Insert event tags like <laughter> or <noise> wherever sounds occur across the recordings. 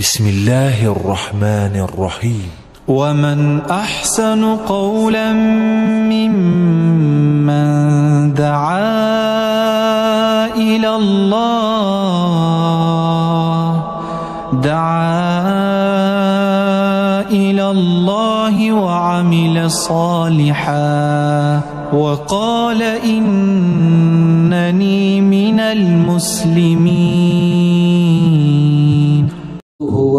بسم الله الرحمن الرحيم. ومن أحسن قولا ممن دعا إلى الله دعا إلى الله وعمل صالحا وقال إنني من المسلمين.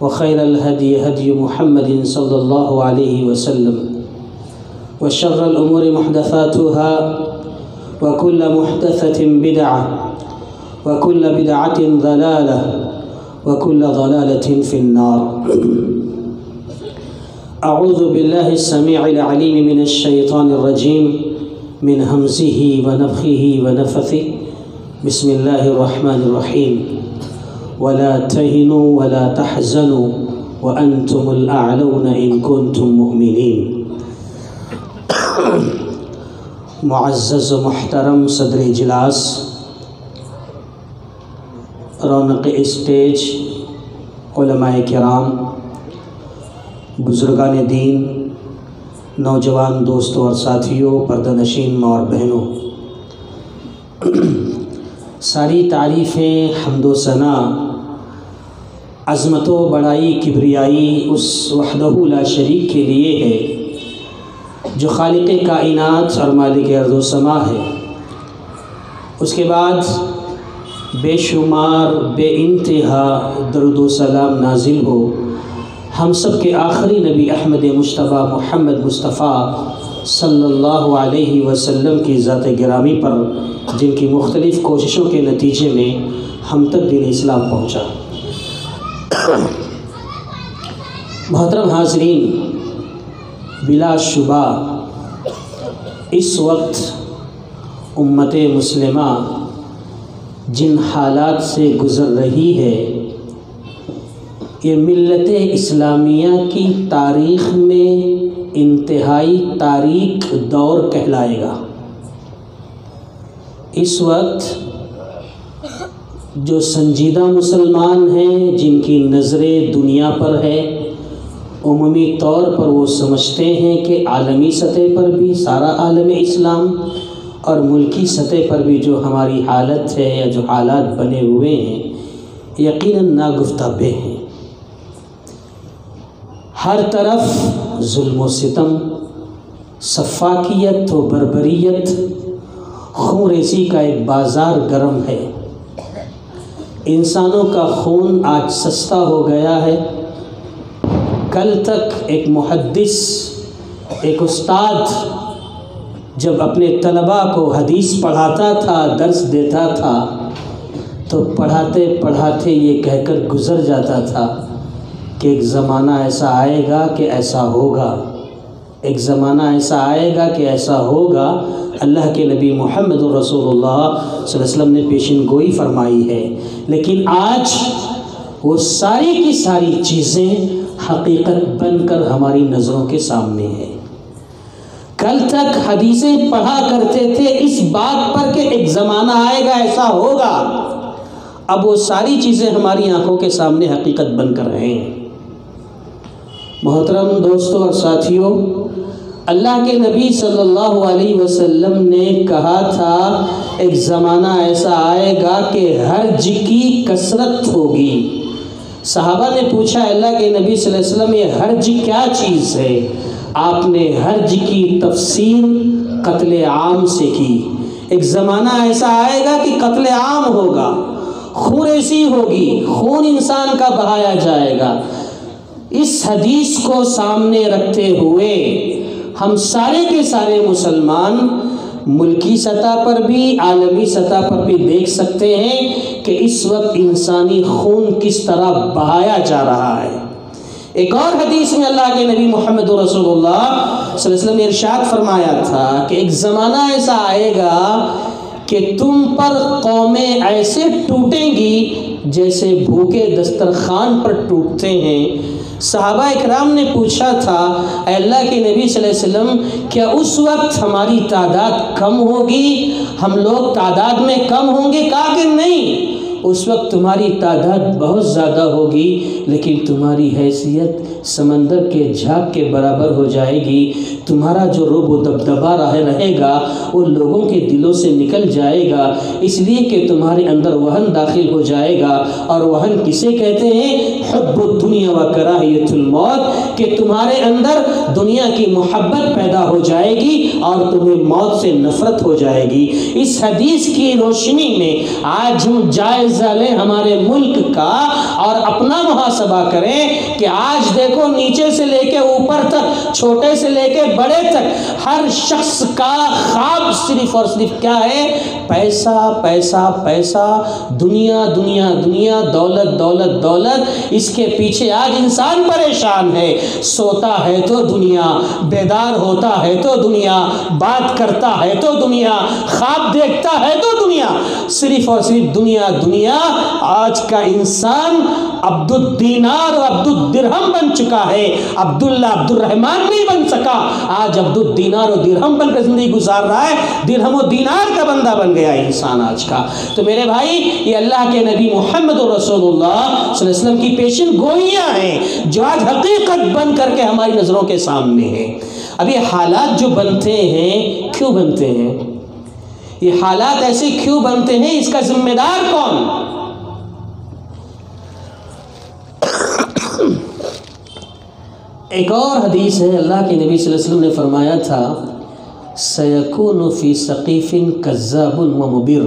وخير الهدي هدي محمد صلى الله عليه وسلم وشر الأمور محدثاتها وكل محدثة بدعة وكل بدعة ضلالة وكل ضلالة في النار. أعوذ بالله السميع العليم من الشيطان الرجيم من همزه ونفخه ونفثه. بسم الله الرحمن الرحيم. ولا تهنوا ولا تحزنوا وأنتم الأعلون إن كنتم مؤمنين. معزز و محترم صدر اجلاس، رونق اسٹیج، علماء کرام، بزرگان دین، نوجوان دوستوں اور ساتھیوں، پردہ نشین ماں اور بہنوں۔ ساری تعریفیں حمد و ثناء عظمت و بڑائی، کبریائی اس وحدہ لا شریک کے لیے ہے، جو خالق کائنات اور مالک ارض و سما ہے۔ اس کے بعد بے شمار، بے انتہا درد و سلام نازل ہو۔ ہم سب کے آخری نبی احمد مشتبہ محمد مصطفیٰ صلی اللہ علیہ وسلم کی ذات گرامی پر، جن کی مختلف کوششوں کے نتیجے میں ہم تک دین اسلام پہنچا۔ محترم حاضرین، بلا شبہ، اس وقت امت مسلمہ جن حالات سے گزر رہی ہے، یہ ملت اسلامیہ کی تاریخ میں انتہائی تاریخ دور کہلائے گا۔ اس وقت جو سنجیدہ مسلمان ہیں، جن کی نظریں دنیا پر ہے، عمومی طور پر وہ سمجھتے ہیں کہ عالمی سطح پر بھی سارا عالم اسلام اور ملکی سطح پر بھی جو ہماری حالت ہے یا جو حالات بنے ہوئے ہیں، یقیناً ناگفتہ ہیں۔ ہر طرف ظلم و ستم صفاقیت و بربریت خون ریسی کا ایک بازار گرم ہے۔ انسانوں کا خون آج سستا ہو گیا ہے۔ کل تک ایک محدث، ایک استاد جب اپنے طلباء کو حدیث پڑھاتا تھا، درس دیتا تھا، تو پڑھاتے پڑھاتے یہ کہہ کر گزر جاتا تھا کہ ایک زمانہ ایسا آئے گا کہ ایسا ہوگا۔ ایک زمانہ ایسا آئے گا کہ ایسا ہوگا اللہ کے نبی محمد الرسول اللہ صلی اللہ علیہ وسلم نے پیشن گوئی فرمائی ہے۔ لیکن آج وہ ساری کی ساری چیزیں حقیقت بن کر ہماری نظروں کے سامنے ہے کل تک حدیثیں پڑھا کرتے تھے، اس بات پر کہ ایک زمانہ آئے گا، ایسا ہوگا۔ اب وہ ساری چیزیں ہماری آنکھوں کے سامنے حقیقت بن کر رہے ہیں۔ محترم دوستوں اور ساتھیوں اللہ کے نبی صلی اللہ علیہ وسلم نے کہا تھا، ایک زمانہ ایسا آئے گا کہ حرج کی کثرت ہوگی۔ صحابہ نے پوچھا، اللہ کے نبی صلی اللہ علیہ وسلم، یہ حرج کیا چیز ہے؟ آپ نے حرج کی تفسیر قتل عام سے کی۔ ایک زمانہ ایسا آئے گا کہ قتل عام ہوگا، خون ایسی ہوگی، خون انسان کا بہایا جائے گا۔ اس حدیث کو سامنے رکھتے ہوئے ہم سارے کے سارے مسلمان ملکی سطح پر بھی، عالمی سطح پر بھی دیکھ سکتے ہیں کہ اس وقت انسانی خون کس طرح بہایا جا رہا ہے۔ ایک اور حدیث میں اللہ کے نبی محمد رسول اللہ صلی اللہ علیہ وسلم نے ارشاد فرمایا تھا کہ ایک زمانہ ایسا آئے گا کہ تم پر قومیں ایسے ٹوٹیں گی جیسے بھوکے دسترخوان پر ٹوٹتے ہیں صحابہ اکرام نے پوچھا تھا، اے اللہ کے نبی صلی اللہ علیہ وسلم، کیا اس وقت ہماری تعداد کم ہوگی؟ ہم لوگ تعداد میں کم ہوں گے کہا کہ نہیں؟ اس وقت تمہاری تعداد بہت زیادہ ہوگی، لیکن تمہاری حیثیت سمندر کے جھاگ کے برابر ہو جائے گی۔ تمہارا جو روب و دبدبا رہے رہے گا، وہ لوگوں کے دلوں سے نکل جائے گا۔ اس لیے کہ تمہارے اندر وہن داخل ہو جائے گا۔ اور وہن کسے کہتے ہیں؟ حب الدنیا و کراہیت الموت، کہ تمہارے اندر دنیا کی محبت پیدا ہو جائے گی اور تمہیں موت سے نفرت ہو جائے گی۔ اس حدیث کی روشنی میں آج ہم جائزہ لیں ہمارے ملک کا اور اپنا محاسبہ کریں کہ آج دیکھو، نیچے سے لے کے اوپر تک، چھوٹے سے لے کے بڑے تک ہر شخص کا خواب صرف اور صرف کیا ہے؟ پیسہ پیسہ پیسہ، دنیا دنیا دنیا، دولت دولت دولت۔ اس کے پیچھے آج انسان پریشان ہے۔ سوتا ہے تو دنیا، بیدار ہوتا ہے تو دنیا، بات کرتا ہے تو دنیا، خواب دیکھتا ہے تو دنیا۔ صرف اور صرف دنیا دنیا۔ آج کا انسان عبد الدینار اور عبد الدرہم بن چکا ہے۔ عبداللہ عبد الرحمان نہیں بن سکا۔ آج عبد الدینار و درہم بن کر زندگی گزار رہا ہے، درہم و دینار کا بندہ بن گیا انسان آج کا۔ تو میرے بھائی، یہ اللہ کے نبی محمد رسول اللہ صلی اللہ علیہ وسلم کی پیشن گوئیاں ہیں، جو آج حقیقت بن کر کے ہماری نظروں کے سامنے ہیں۔ اب یہ حالات جو بنتے ہیں، کیوں بنتے ہیں؟ یہ حالات ایسے کیوں بنتے ہیں؟ اس کا ذمہ دار کون؟ ایک اور حدیث ہے، اللہ کے نبی صلی اللہ علیہ وسلم نے فرمایا تھا سیکون فی ثقیف کذاب و مبر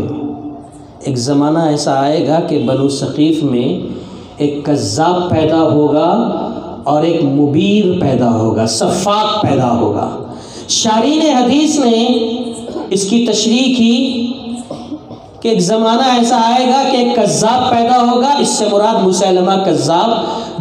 ایک زمانہ ایسا آئے گا کہ بنو ثقیف میں ایک کذاب پیدا ہوگا اور ایک مبیر پیدا ہوگا صفاق پیدا ہوگا۔ شارین حدیث نے اس کی تشریح کی کہ ایک زمانہ ایسا آئے گا کہ ایک کذاب پیدا ہوگا، اس سے مراد مسلمہ کذاب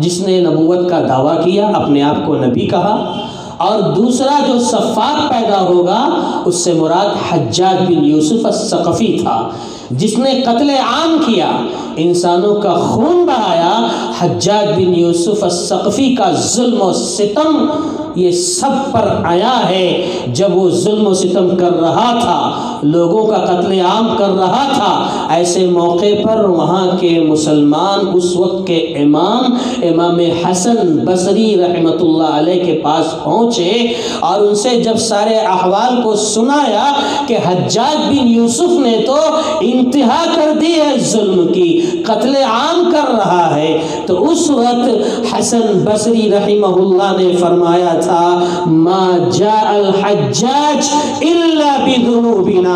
جس نے نبوت کا دعویٰ کیا، اپنے آپ کو نبی کہا۔ اور دوسرا جو صفاق پیدا ہوگا، اس سے مراد حجاج بن یوسف الثقفی تھا، جس نے قتل عام کیا۔ انسانوں کا خون بہایا۔ حجاج بن یوسف الثقفی کا ظلم و ستم یہ سب پر آیا ہے۔ جب وہ ظلم و ستم کر رہا تھا لوگوں کا قتل عام کر رہا تھا۔ ایسے موقع پر وہاں کے مسلمان اس وقت کے امام امام حسن بصری رحمۃ اللہ علیہ کے پاس پہنچے اور ان سے جب سارے احوال کو سنایا کہ حجاج بن یوسف نے تو انتہا کر دی ہے ظلم کی، قتل عام کر رہا ہے۔ تو اس وقت حسن بصری رحمہ اللہ نے فرمایا تھا، ما جاء الحجاج الا بذنوبنا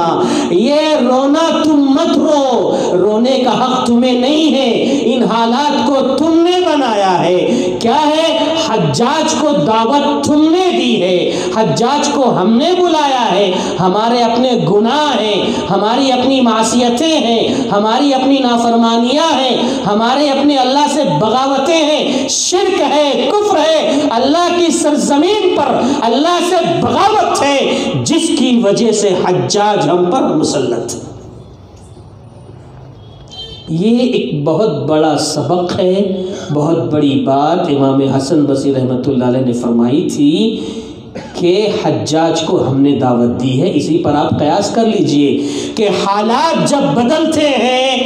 یہ رونا تم مت رو۔ رونے کا حق تمہیں نہیں ہے۔ ان حالات کو تم نے بنایا ہے۔ کیا ہے؟ حجاج کو دعوت تم نے دی ہے۔ حجاج کو ہم نے بلایا ہے۔ ہمارے اپنے گناہ ہیں۔ ہماری اپنی معصیتیں ہیں۔ ہماری اپنی نافرمانیاں ہیں۔ ہمارے اپنے اللہ سے بغاوتیں ہیں۔ شرک ہے، کفر ہے۔ اللہ کی سرزمین پر اللہ سے بغاوت ہے۔ جس کی وجہ سے حجاج ہم پر مسلط۔ یہ ایک بہت بڑا سبق ہے، بہت بڑی بات امام حسن بصیر رحمۃ اللہ علیہ نے فرمائی تھی کہ حجاج کو ہم نے دعوت دی ہے۔ اسی پر آپ قیاس کر لیجیے کہ حالات جب بدلتے ہیں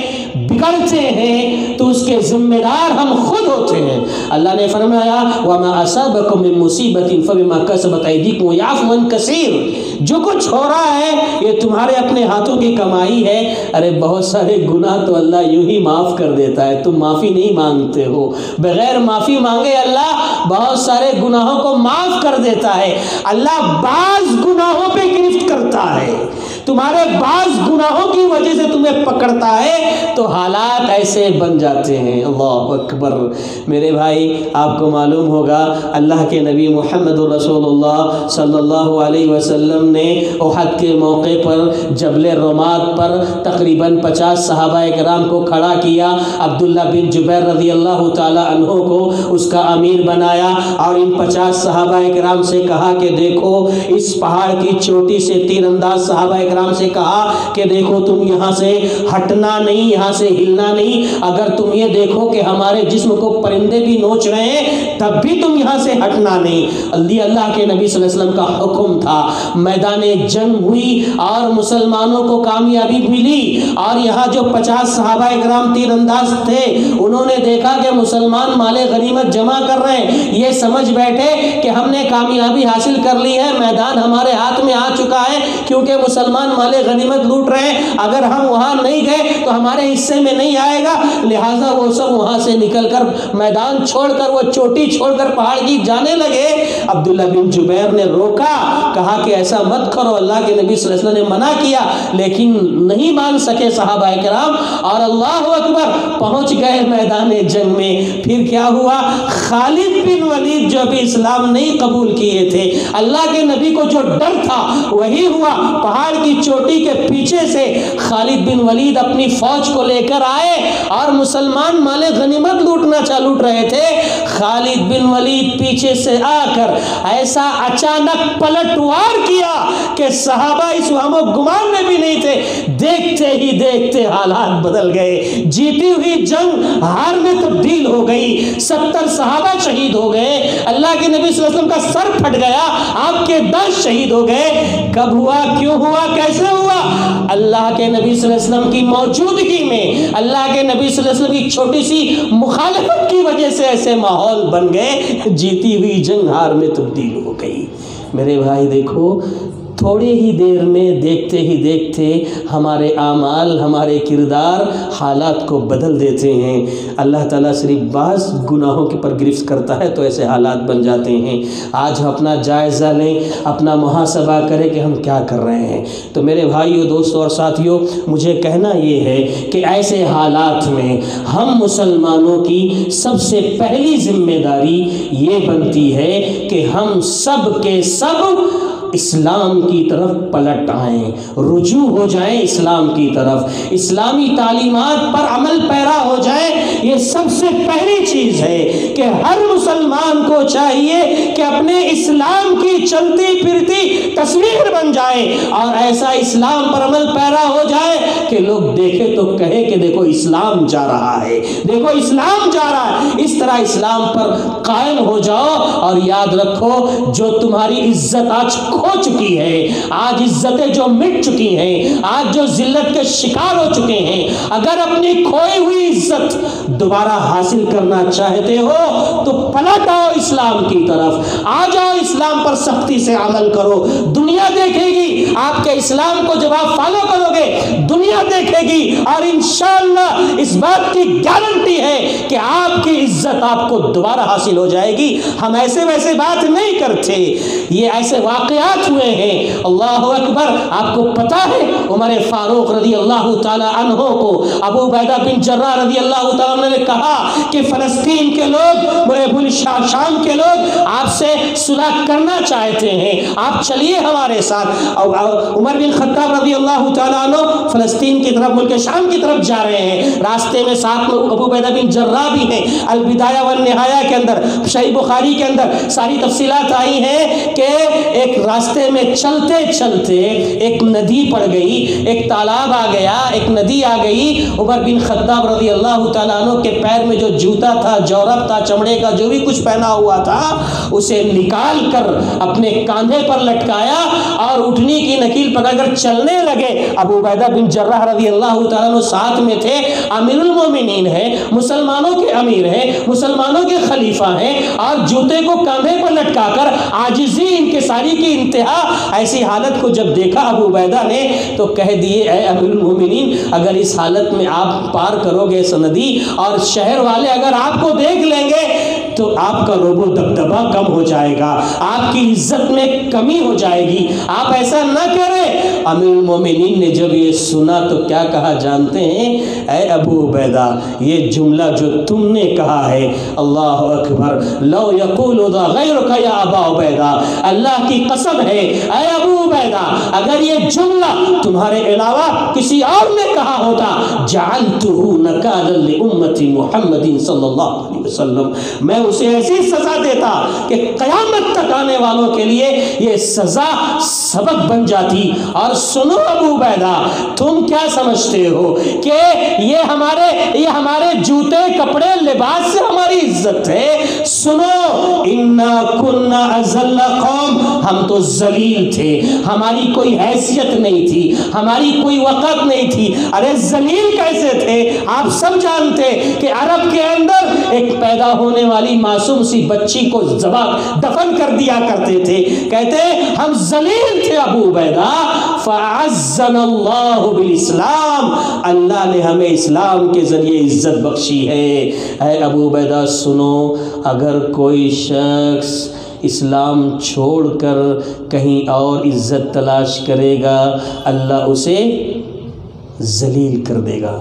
بگڑتے ہیں تو اس کے ذمہ دار ہم خود ہوتے ہیں۔ اللہ نے فرمایا، وَمَا أَصَابَكُم مِّن مُّصِيبَةٍ فَبِمَا كَسَبَتْ أَيْدِيكُمْ وَيَعْفُو عَن كَثِيرٍ۔ جو کچھ ہو رہا ہے، یہ تمہارے اپنے ہاتھوں کی کمائی ہے۔ ارے، بہت سارے گناہ تو اللہ یوں ہی معاف کر دیتا ہے۔ تم معافی نہیں مانگتے ہو۔ بغیر معافی مانگے اللہ بہت سارے گناہوں کو معاف کر دیتا ہے۔ اللہ بعض گناہوں پہ گرفت کرتا ہے۔ تمہارے بعض گناہوں کی وجہ سے تمہیں پکڑتا ہے تو حالات ایسے بن جاتے ہیں۔ اللہ اکبر۔ میرے بھائی آپ کو معلوم ہوگا اللہ کے نبی محمد الرسول اللہ صلی اللہ علیہ وسلم نے احد کے موقع پر جبل رماد پر تقریباً پچاس صحابہ کرام کو کھڑا کیا۔ عبداللہ بن جبیر رضی اللہ تعالی عنہ کو اس کا امیر بنایا اور ان پچاس صحابہ کرام سے کہا کہ دیکھو اس پہاڑ کی چوٹی سے تیر انداز صحابہ کرام سے کہا کہ دیکھو تم یہاں سے ہٹنا نہیں، یہاں سے ہلنا نہیں۔ اگر تم یہ دیکھو کہ ہمارے جسم کو پرندے بھی نوچ رہے ہیں، تب بھی تم یہاں سے ہٹنا نہیں۔ اللہ اللہ کے نبی صلی اللہ علیہ وسلم کا حکم تھا۔ میدان جنگ ہوئی، اور مسلمانوں کو کامیابی ملی۔ اور یہاں جو پچاس صحابہ اکرام تیر انداز تھے، انہوں نے دیکھا کہ مسلمان مال غنیمت جمع کر رہے ہیں۔ یہ سمجھ بیٹھے کہ ہم نے کامیابی حاصل کر لی ہے۔ میدان ہمارے ہاتھ میں آ چکا ہے، کیونکہ مسلمان مال غنیمت لوٹ رہے ہیں۔ اگر ہم وہاں نہیں گئے تو ہمارے حصے میں نہیں آئے گا۔ لہٰذا وہ سب وہاں سے نکل کر میدان چھوڑ کر وہ چوٹی چھوڑ کر پہاڑ کی جانے لگے۔ عبداللہ بن جبیر نے روکا، کہا کہ ایسا مت کرو، اللہ کے نبی صلی اللہ علیہ وسلم نے منع کیا، لیکن نہیں مان سکے صحابہ کرام۔ اور اللہ اکبر پہنچ گئے میدان جنگ میں۔ پھر کیا ہوا؟ خالد بن ولید جو بھی اسلام نہیں قبول کیے تھے، اللہ کے نبی کو جو ڈر تھا، وہی ہوا۔ پہاڑ کی چوٹی کے پیچھے سے خالد بن ولید اپنی فوج کو لے کر آئے اور مسلمان مال غنیمت لوٹنا چاہ لوٹ رہے تھے۔ خالد بن ولید پیچھے سے آ کر ایسا اچانک پلٹوار کیا کہ صحابہ اس وہم و گمان میں بھی نہیں تھے۔ دیکھتے ہی دیکھتے حالات بدل گئے۔ جیتی ہوئی جنگ ہار میں تبدیل ہو گئی۔ ستر صحابہ شہید ہو گئے۔ اللہ کے نبی صلی اللہ علیہ وسلم کا سر پھٹ گیا۔ آپ کے دس شہید ہو گئے۔ کب ہوا؟ کیوں ہوا؟ کیسے ہوا؟ اللہ کے نبی صلی اللہ علیہ وسلم کی موجودگی میں، اللہ کے نبی صلی اللہ علیہ وسلم کی چھوٹی سی مخالفت کی وجہ سے ایسے ماحول بن گئے، جیتی ہوئی جنگ ہار میں تبدیل ہو گئی۔ میرے بھائی دیکھو تھوڑے ہی دیر میں دیکھتے ہی دیکھتے ہمارے اعمال، ہمارے کردار حالات کو بدل دیتے ہیں۔ اللہ تعالیٰ صرف بعض گناہوں کے پر گرفت کرتا ہے تو ایسے حالات بن جاتے ہیں۔ آج ہم اپنا جائزہ لیں، اپنا محاسبہ کریں کہ ہم کیا کر رہے ہیں۔ تو میرے بھائیوں دوستوں اور ساتھیوں مجھے کہنا یہ ہے کہ ایسے حالات میں ہم مسلمانوں کی سب سے پہلی ذمہ داری یہ بنتی ہے کہ ہم سب کے سب اسلام کی طرف پلٹ آئیں۔ رجوع ہو جائیں اسلام کی طرف۔ اسلامی تعلیمات پر عمل پیرا ہو جائیں یہ سب سے پہلی چیز ہے کہ ہر مسلمان کو چاہیے کہ اپنے اسلام کی چلتی پھرتی تصویر بن جائے اور ایسا اسلام پر عمل پیرا ہو جائے کہ لوگ دیکھے تو کہے کہ دیکھو اسلام جا رہا ہے۔ دیکھو اسلام جا رہا ہے۔ اس طرح اسلام پر قائم ہو جاؤ اور یاد رکھو، جو تمہاری عزت آج کھو چکی ہے آج عزتیں جو مٹ چکی ہیں، آج جو ذلت کے شکار ہو چکے ہیں۔ اگر اپنی کھوئی ہوئی عزت دوبارہ حاصل کرنا چاہتے ہو، تو پلٹ آؤ اسلام کی طرف۔ آ جاؤ اسلام پر سختی سے عمل کرو۔ دنیا دیکھے گی، آپ کے اسلام کو جب آپ فالو کرو گے، دنیا دیکھے گی۔ اور انشاءاللہ اس بات کی گارنٹی ہے کہ آپ کی عزت آپ کو دوبارہ حاصل ہو جائے گی۔ ہم ایسے ویسے بات نہیں کرتے۔ یہ ایسے واقعات ہوئے ہیں۔ اللہ اکبر، آپ کو پتا ہے عمر فاروق رضی اللہ تعالی عنہ کو ابو بیدہ بن جرہ رضی اللہ تعالی عنہ نے کہا کہ فلسطین کے لوگ شام کے لوگ آپ سے صلح کرنا چاہتے ہیں۔ آپ چلیے ہمارے ساتھ۔ عمر بن خطاب رضی اللہ تعالی عنہ فلسطین کی طرف، ملک شام کی طرف جا رہے ہیں۔ راستے میں ساتھ میں ابو بیدہ بن جرہ بھی ہیں۔ البدایہ والنہایہ کے اندر شہی بخاری کے اندر ساری تفصیلات آئی ہیں کہ ایک راستے میں چلتے چلتے ایک ندی پڑ گئی، ایک تالاب آ گیا، ایک ندی آ گئی۔ عمر بن خطاب رضی اللہ تعالیٰ عنہ کے پیر میں جو جوتا تھا، جورب تھا، چمڑے کا جو بھی کچھ پہنا ہوا تھا، اسے نکال کر اپنے کاندھے پر لٹکایا اور اٹھنی کی نکیل پکڑ کر چلنے لگے۔ ابو عبیدہ بن جرہ رضی اللہ تعالیٰ عنہ ساتھ میں تھے، امیر المومنین ہے مسلمانوں کے امیر ہیں، مسلمانوں کے خلیفہ ہیں اور جوتے کو کاندھے پر لٹکا کر عاجزی ان کے ساری کی انتہا ایسی حالت کو جب دیکھا ابو عبیدہ نے تو کہہ دیے، اے المومنین اگر اس حالت میں آپ پار کرو گے سندی اور شہر والے اگر آپ کو دیکھ لیں گے تو آپ کا روبو دبدبا کم ہو جائے گا، آپ کی عزت میں کمی ہو جائے گی۔ آپ ایسا نہ کریں امیر المومنین نے جب یہ سنا تو کیا کہا جانتے ہیں؟ اے ابو عبیدہ، یہ جملہ جو تم نے کہا ہے، اللہ اکبر، لو یقول ذا غیرک یا ابا عبیدہ، اللہ کی قسم ہے۔ اے ابو عبیدہ، اگر یہ جملہ تمہارے علاوہ کسی اور نے کہا ہوتا جعلتہ نکالا لامتی محمد صلی اللہ علیہ وسلم۔ میں اسے ایسی سزا دیتا کہ قیامت تک آنے والوں کے لیے یہ سزا سبق بن جاتی اور سنو ابو بیدا تم کیا سمجھتے ہو کہ یہ ہمارے یہ ہمارے جوتے، کپڑے، لباس سے ہماری عزت ہے؟ سنو، انا کننا ازل قوم۔ ہم تو ذلیل تھے، ہماری کوئی حیثیت نہیں تھی، ہماری کوئی وقت نہیں تھی۔ ارے ذلیل کیسے تھے؟ آپ سب جانتے کہ عرب کے اندر ایک پیدا ہونے والی معصوم سی بچی کو زبا دفن کر دیا کرتے تھے۔ کہتے ہم ذلیل تھے ابو عبیدہ فعزنا اللہ بالاسلام اللہ نے ہمیں اسلام کے ذریعے عزت بخشی ہے۔ اے ابو بیدہ سنو، اگر کوئی شخص اسلام چھوڑ کر کہیں اور عزت تلاش کرے گا، اللہ اسے ذلیل کر دے گا۔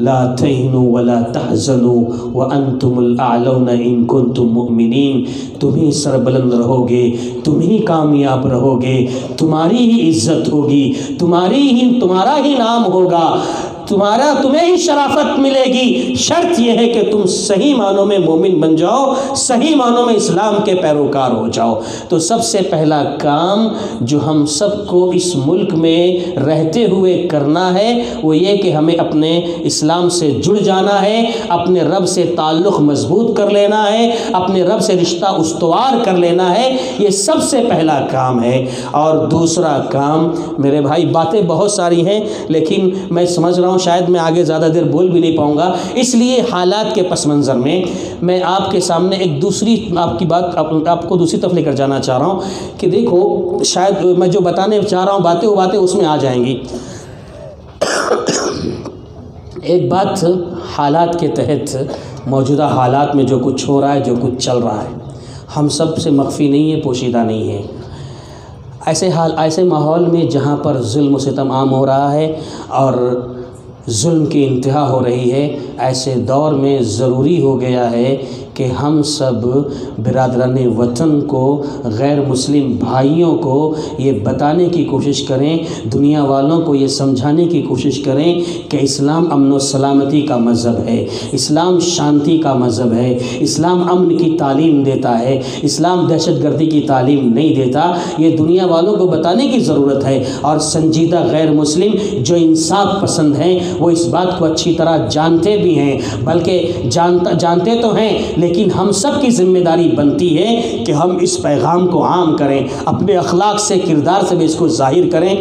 لا تہنوا ولا تحزنوا وانتم الاعلون ان کنتم مؤمنین تم ہی سربلند رہو گے تم ہی کامیاب رہو گے تمہاری ہی عزت ہوگی، تمہاری ہی، تمہارا ہی نام ہوگا۔ تمہارا تمہیں ہی شرافت ملے گی۔ شرط یہ ہے کہ تم صحیح معنوں میں مومن بن جاؤ، صحیح معنوں میں اسلام کے پیروکار ہو جاؤ۔ تو سب سے پہلا کام جو ہم سب کو اس ملک میں رہتے ہوئے کرنا ہے، وہ یہ کہ ہمیں اپنے اسلام سے جڑ جانا ہے، اپنے رب سے تعلق مضبوط کر لینا ہے، اپنے رب سے رشتہ استوار کر لینا ہے۔ یہ سب سے پہلا کام ہے۔ اور دوسرا کام، میرے بھائی، باتیں بہت ساری ہیں، لیکن میں سمجھ رہا ہوں شاید میں آگے زیادہ دیر بول بھی نہیں پاؤں گا۔ اس لیے حالات کے پس منظر میں میں آپ کے سامنے ایک دوسری آپ کی بات، آپ کو دوسری طرف لے کر جانا چاہ رہا ہوں کہ دیکھو، شاید میں جو بتانے چاہ رہا ہوں باتیں، وہ باتیں اس میں آ جائیں گی۔ ایک بات حالات کے تحت موجودہ حالات میں جو کچھ ہو رہا ہے، جو کچھ چل رہا ہے، ہم سب سے مخفی نہیں ہے، پوشیدہ نہیں ہے۔ ایسے حال، ایسے ماحول میں جہاں پر ظلم و ستم عام ہو رہا ہے اور ظلم کی انتہا ہو رہی ہے ایسے دور میں ضروری ہو گیا ہے کہ ہم سب برادران وطن کو، غیر مسلم بھائیوں کو یہ بتانے کی کوشش کریں، دنیا والوں کو یہ سمجھانے کی کوشش کریں کہ اسلام امن و سلامتی کا مذہب ہے، اسلام شانتی کا مذہب ہے، اسلام امن کی تعلیم دیتا ہے، اسلام دہشت گردی کی تعلیم نہیں دیتا۔ یہ دنیا والوں کو بتانے کی ضرورت ہے۔ اور سنجیدہ غیر مسلم جو انصاف پسند ہیں، وہ اس بات کو اچھی طرح جانتے بھی ہیں۔ بلکہ جانتا، جانتے تو ہیں، لیکن ہم سب کی ذمہ داری بنتی ہے کہ ہم اس پیغام کو عام کریں، اپنے اخلاق سے، کردار سے بھی اس کو ظاہر کریں۔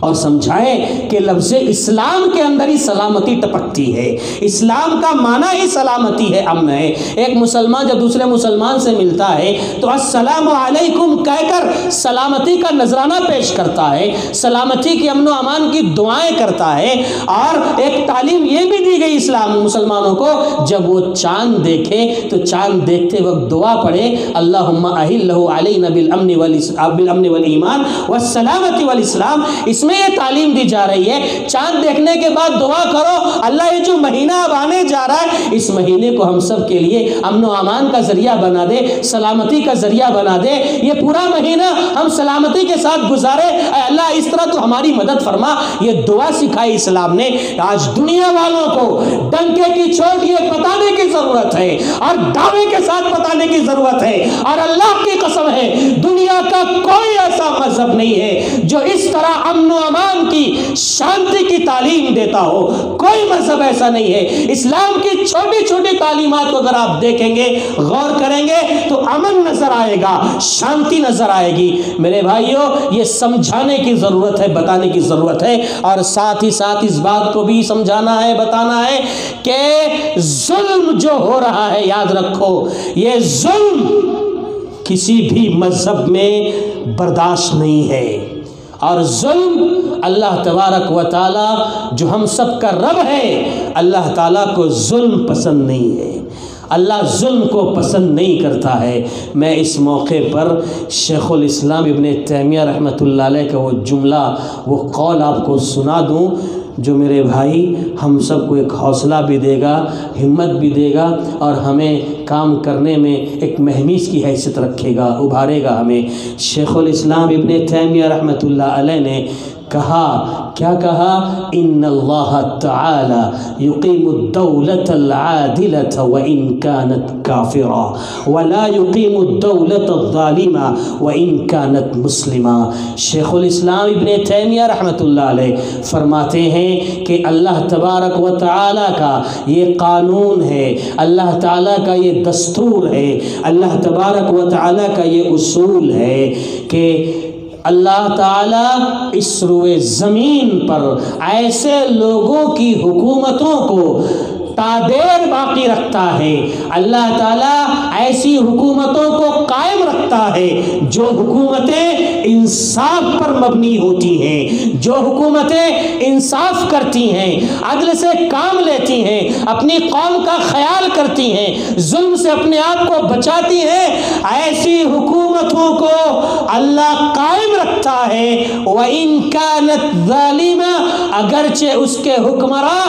اور سمجھائیں کہ لفظ اسلام کے اندر ہی سلامتی ٹپکتی ہے۔ اسلام کا معنی ہی سلامتی ہے، امن ہے۔ ایک مسلمان جب دوسرے مسلمان سے ملتا ہے تو السلام علیکم کہہ کر سلامتی کا نذرانہ پیش کرتا ہے۔ سلامتی کی امن و امان کی دعائیں کرتا ہے۔ اور ایک تعلیم یہ بھی دی گئی اسلام مسلمانوں کو، جب وہ چاند دیکھے تو چاند دیکھتے وقت دعا پڑھے اللہم اہل علی نبی الامن والایمان والسلامتی والاسلام۔ اس میں میں یہ تعلیم دی جا رہی ہے۔ چاند دیکھنے کے بعد دعا کرو، اللہ یہ جو مہینہ اب آنے جا رہا ہے، اس مہینے کو ہم سب کے لیے امن و امان کا ذریعہ بنا دے، سلامتی کا ذریعہ بنا دے۔ یہ پورا مہینہ ہم سلامتی کے ساتھ گزارے۔ اے اللہ، اس طرح تو ہماری مدد فرما۔ یہ دعا سکھائی اسلام نے۔ آج دنیا والوں کو ڈنکے کی چوٹ، یہ بتانے کی ضرورت ہے۔ اور دعوے کے ساتھ بتانے کی ضرورت ہے۔ اور اللہ کی قسم ہے، دنیا کا کوئی ایسا مذہب نہیں ہے جو اس طرح امن و امان کی شانتی کی تعلیم دیتا ہو۔ کوئی مذہب ایسا نہیں ہے۔ اسلام کی چھوٹی چھوٹی تعلیمات کو اگر آپ دیکھیں گے، غور کریں گے، تو امن نظر آئے گا، شانتی نظر آئے گی۔ میرے بھائیوں یہ سمجھانے کی ضرورت ہے، بتانے کی ضرورت ہے۔ اور ساتھ ہی ساتھ اس بات کو بھی سمجھانا ہے، بتانا ہے کہ ظلم جو ہو رہا ہے، یاد رکھو، یہ ظلم کسی بھی مذہب میں برداشت نہیں ہے۔ اور ظلم اللہ تبارک و تعالی جو ہم سب کا رب ہے، اللہ تعالیٰ کو ظلم پسند نہیں ہے۔ اللہ ظلم کو پسند نہیں کرتا ہے۔ میں اس موقع پر شیخ الاسلام ابن تیمیہ رحمۃ اللہ علیہ کا وہ جملہ، وہ قول آپ کو سنا دوں۔ جو میرے بھائی ہم سب کو ایک حوصلہ بھی دے گا، ہمت بھی دے گا اور ہمیں کام کرنے میں ایک مہمیز کی حیثیت رکھے گا، ابھارے گا ہمیں۔ شیخ الاسلام ابن تیمیہ رحمۃ اللہ علیہ نے کہا، کیا کہا؟ ان اللہ تعالی یقیم الدولت العادلت وان كانت کافرا ولا یقیم الدولت الظالمہ وان كانت مسلمہ. شیخ الاسلام ابن تیمیہ رحمۃ اللہ علیہ فرماتے ہیں کہ اللہ تبارک و تعالی کا یہ قانون ہے، اللہ تعالیٰ کا یہ دستور ہے، اللہ تبارک و تعالی کا یہ اصول ہے کہ اللہ تعالیٰ اس روئے زمین پر ایسے لوگوں کی حکومتوں کو تادیر باقی رکھتا ہے۔ اللہ تعالیٰ ایسی حکومتوں کو قائم رکھتا ہے جو حکومتیں انصاف پر مبنی ہوتی ہیں، جو حکومتیں انصاف کرتی ہیں، عدل سے کام لیتی ہیں، اپنی قوم کا خیال کرتی ہیں، ظلم سے اپنے آپ کو بچاتی ہیں۔ ایسی حکومتوں کو اللہ قائم رکھتا ہے۔ وہ انکانت ظالمہ اگرچہ اس کے حکمراں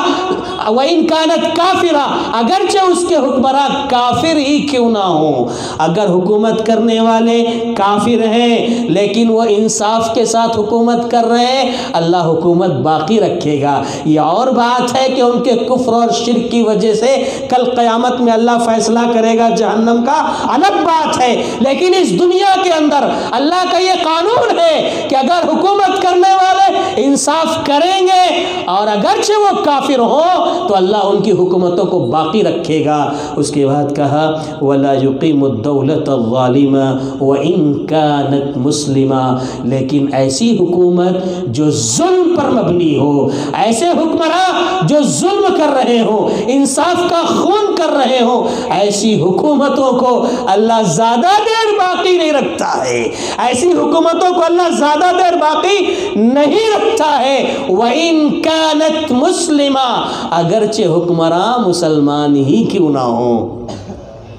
وہ انکانت کافرہ، اگرچہ اس کے حکمراں کافر ہی کیوں نہ ہوں۔ اگر حکومت کرنے والے کافر ہیں، لیکن وہ انصاف کے ساتھ حکومت کر رہے ہیں، اللہ حکومت باقی رکھے گا۔ یہ اور بات ہے کہ ان کے کفر اور شرک کی وجہ سے کل قیامت میں اللہ فیصلہ کرے گا جہنم کا۔ الگ بات ہے، لیکن اس دنیا کے اندر اللہ کا یہ قانون ہے کہ اگر حکومت کرنے والے انصاف کریں گے اور اگرچہ وہ کافر ہوں، تو اللہ ان کی حکومت حکومتوں کو باقی رکھے گا۔ اس کے بعد کہا، ولا یقیم الدولت الظالمہ وان كانت مسلمہ لیکن ایسی حکومت جو ظلم پر مبنی ہو، ایسے حکمراں جو ظلم کر رہے ہوں، انصاف کا خون کر رہے ہوں، ایسی حکومتوں کو اللہ زیادہ دیر باقی نہیں رکھتا ہے۔ ایسی حکومتوں کو اللہ زیادہ دیر باقی نہیں رکھتا ہے۔ وَإِن كَانَتْ مُسْلِمًا اگرچہ حکمراں ہمارا مسلمان ہی کیوں نہ ہوں؟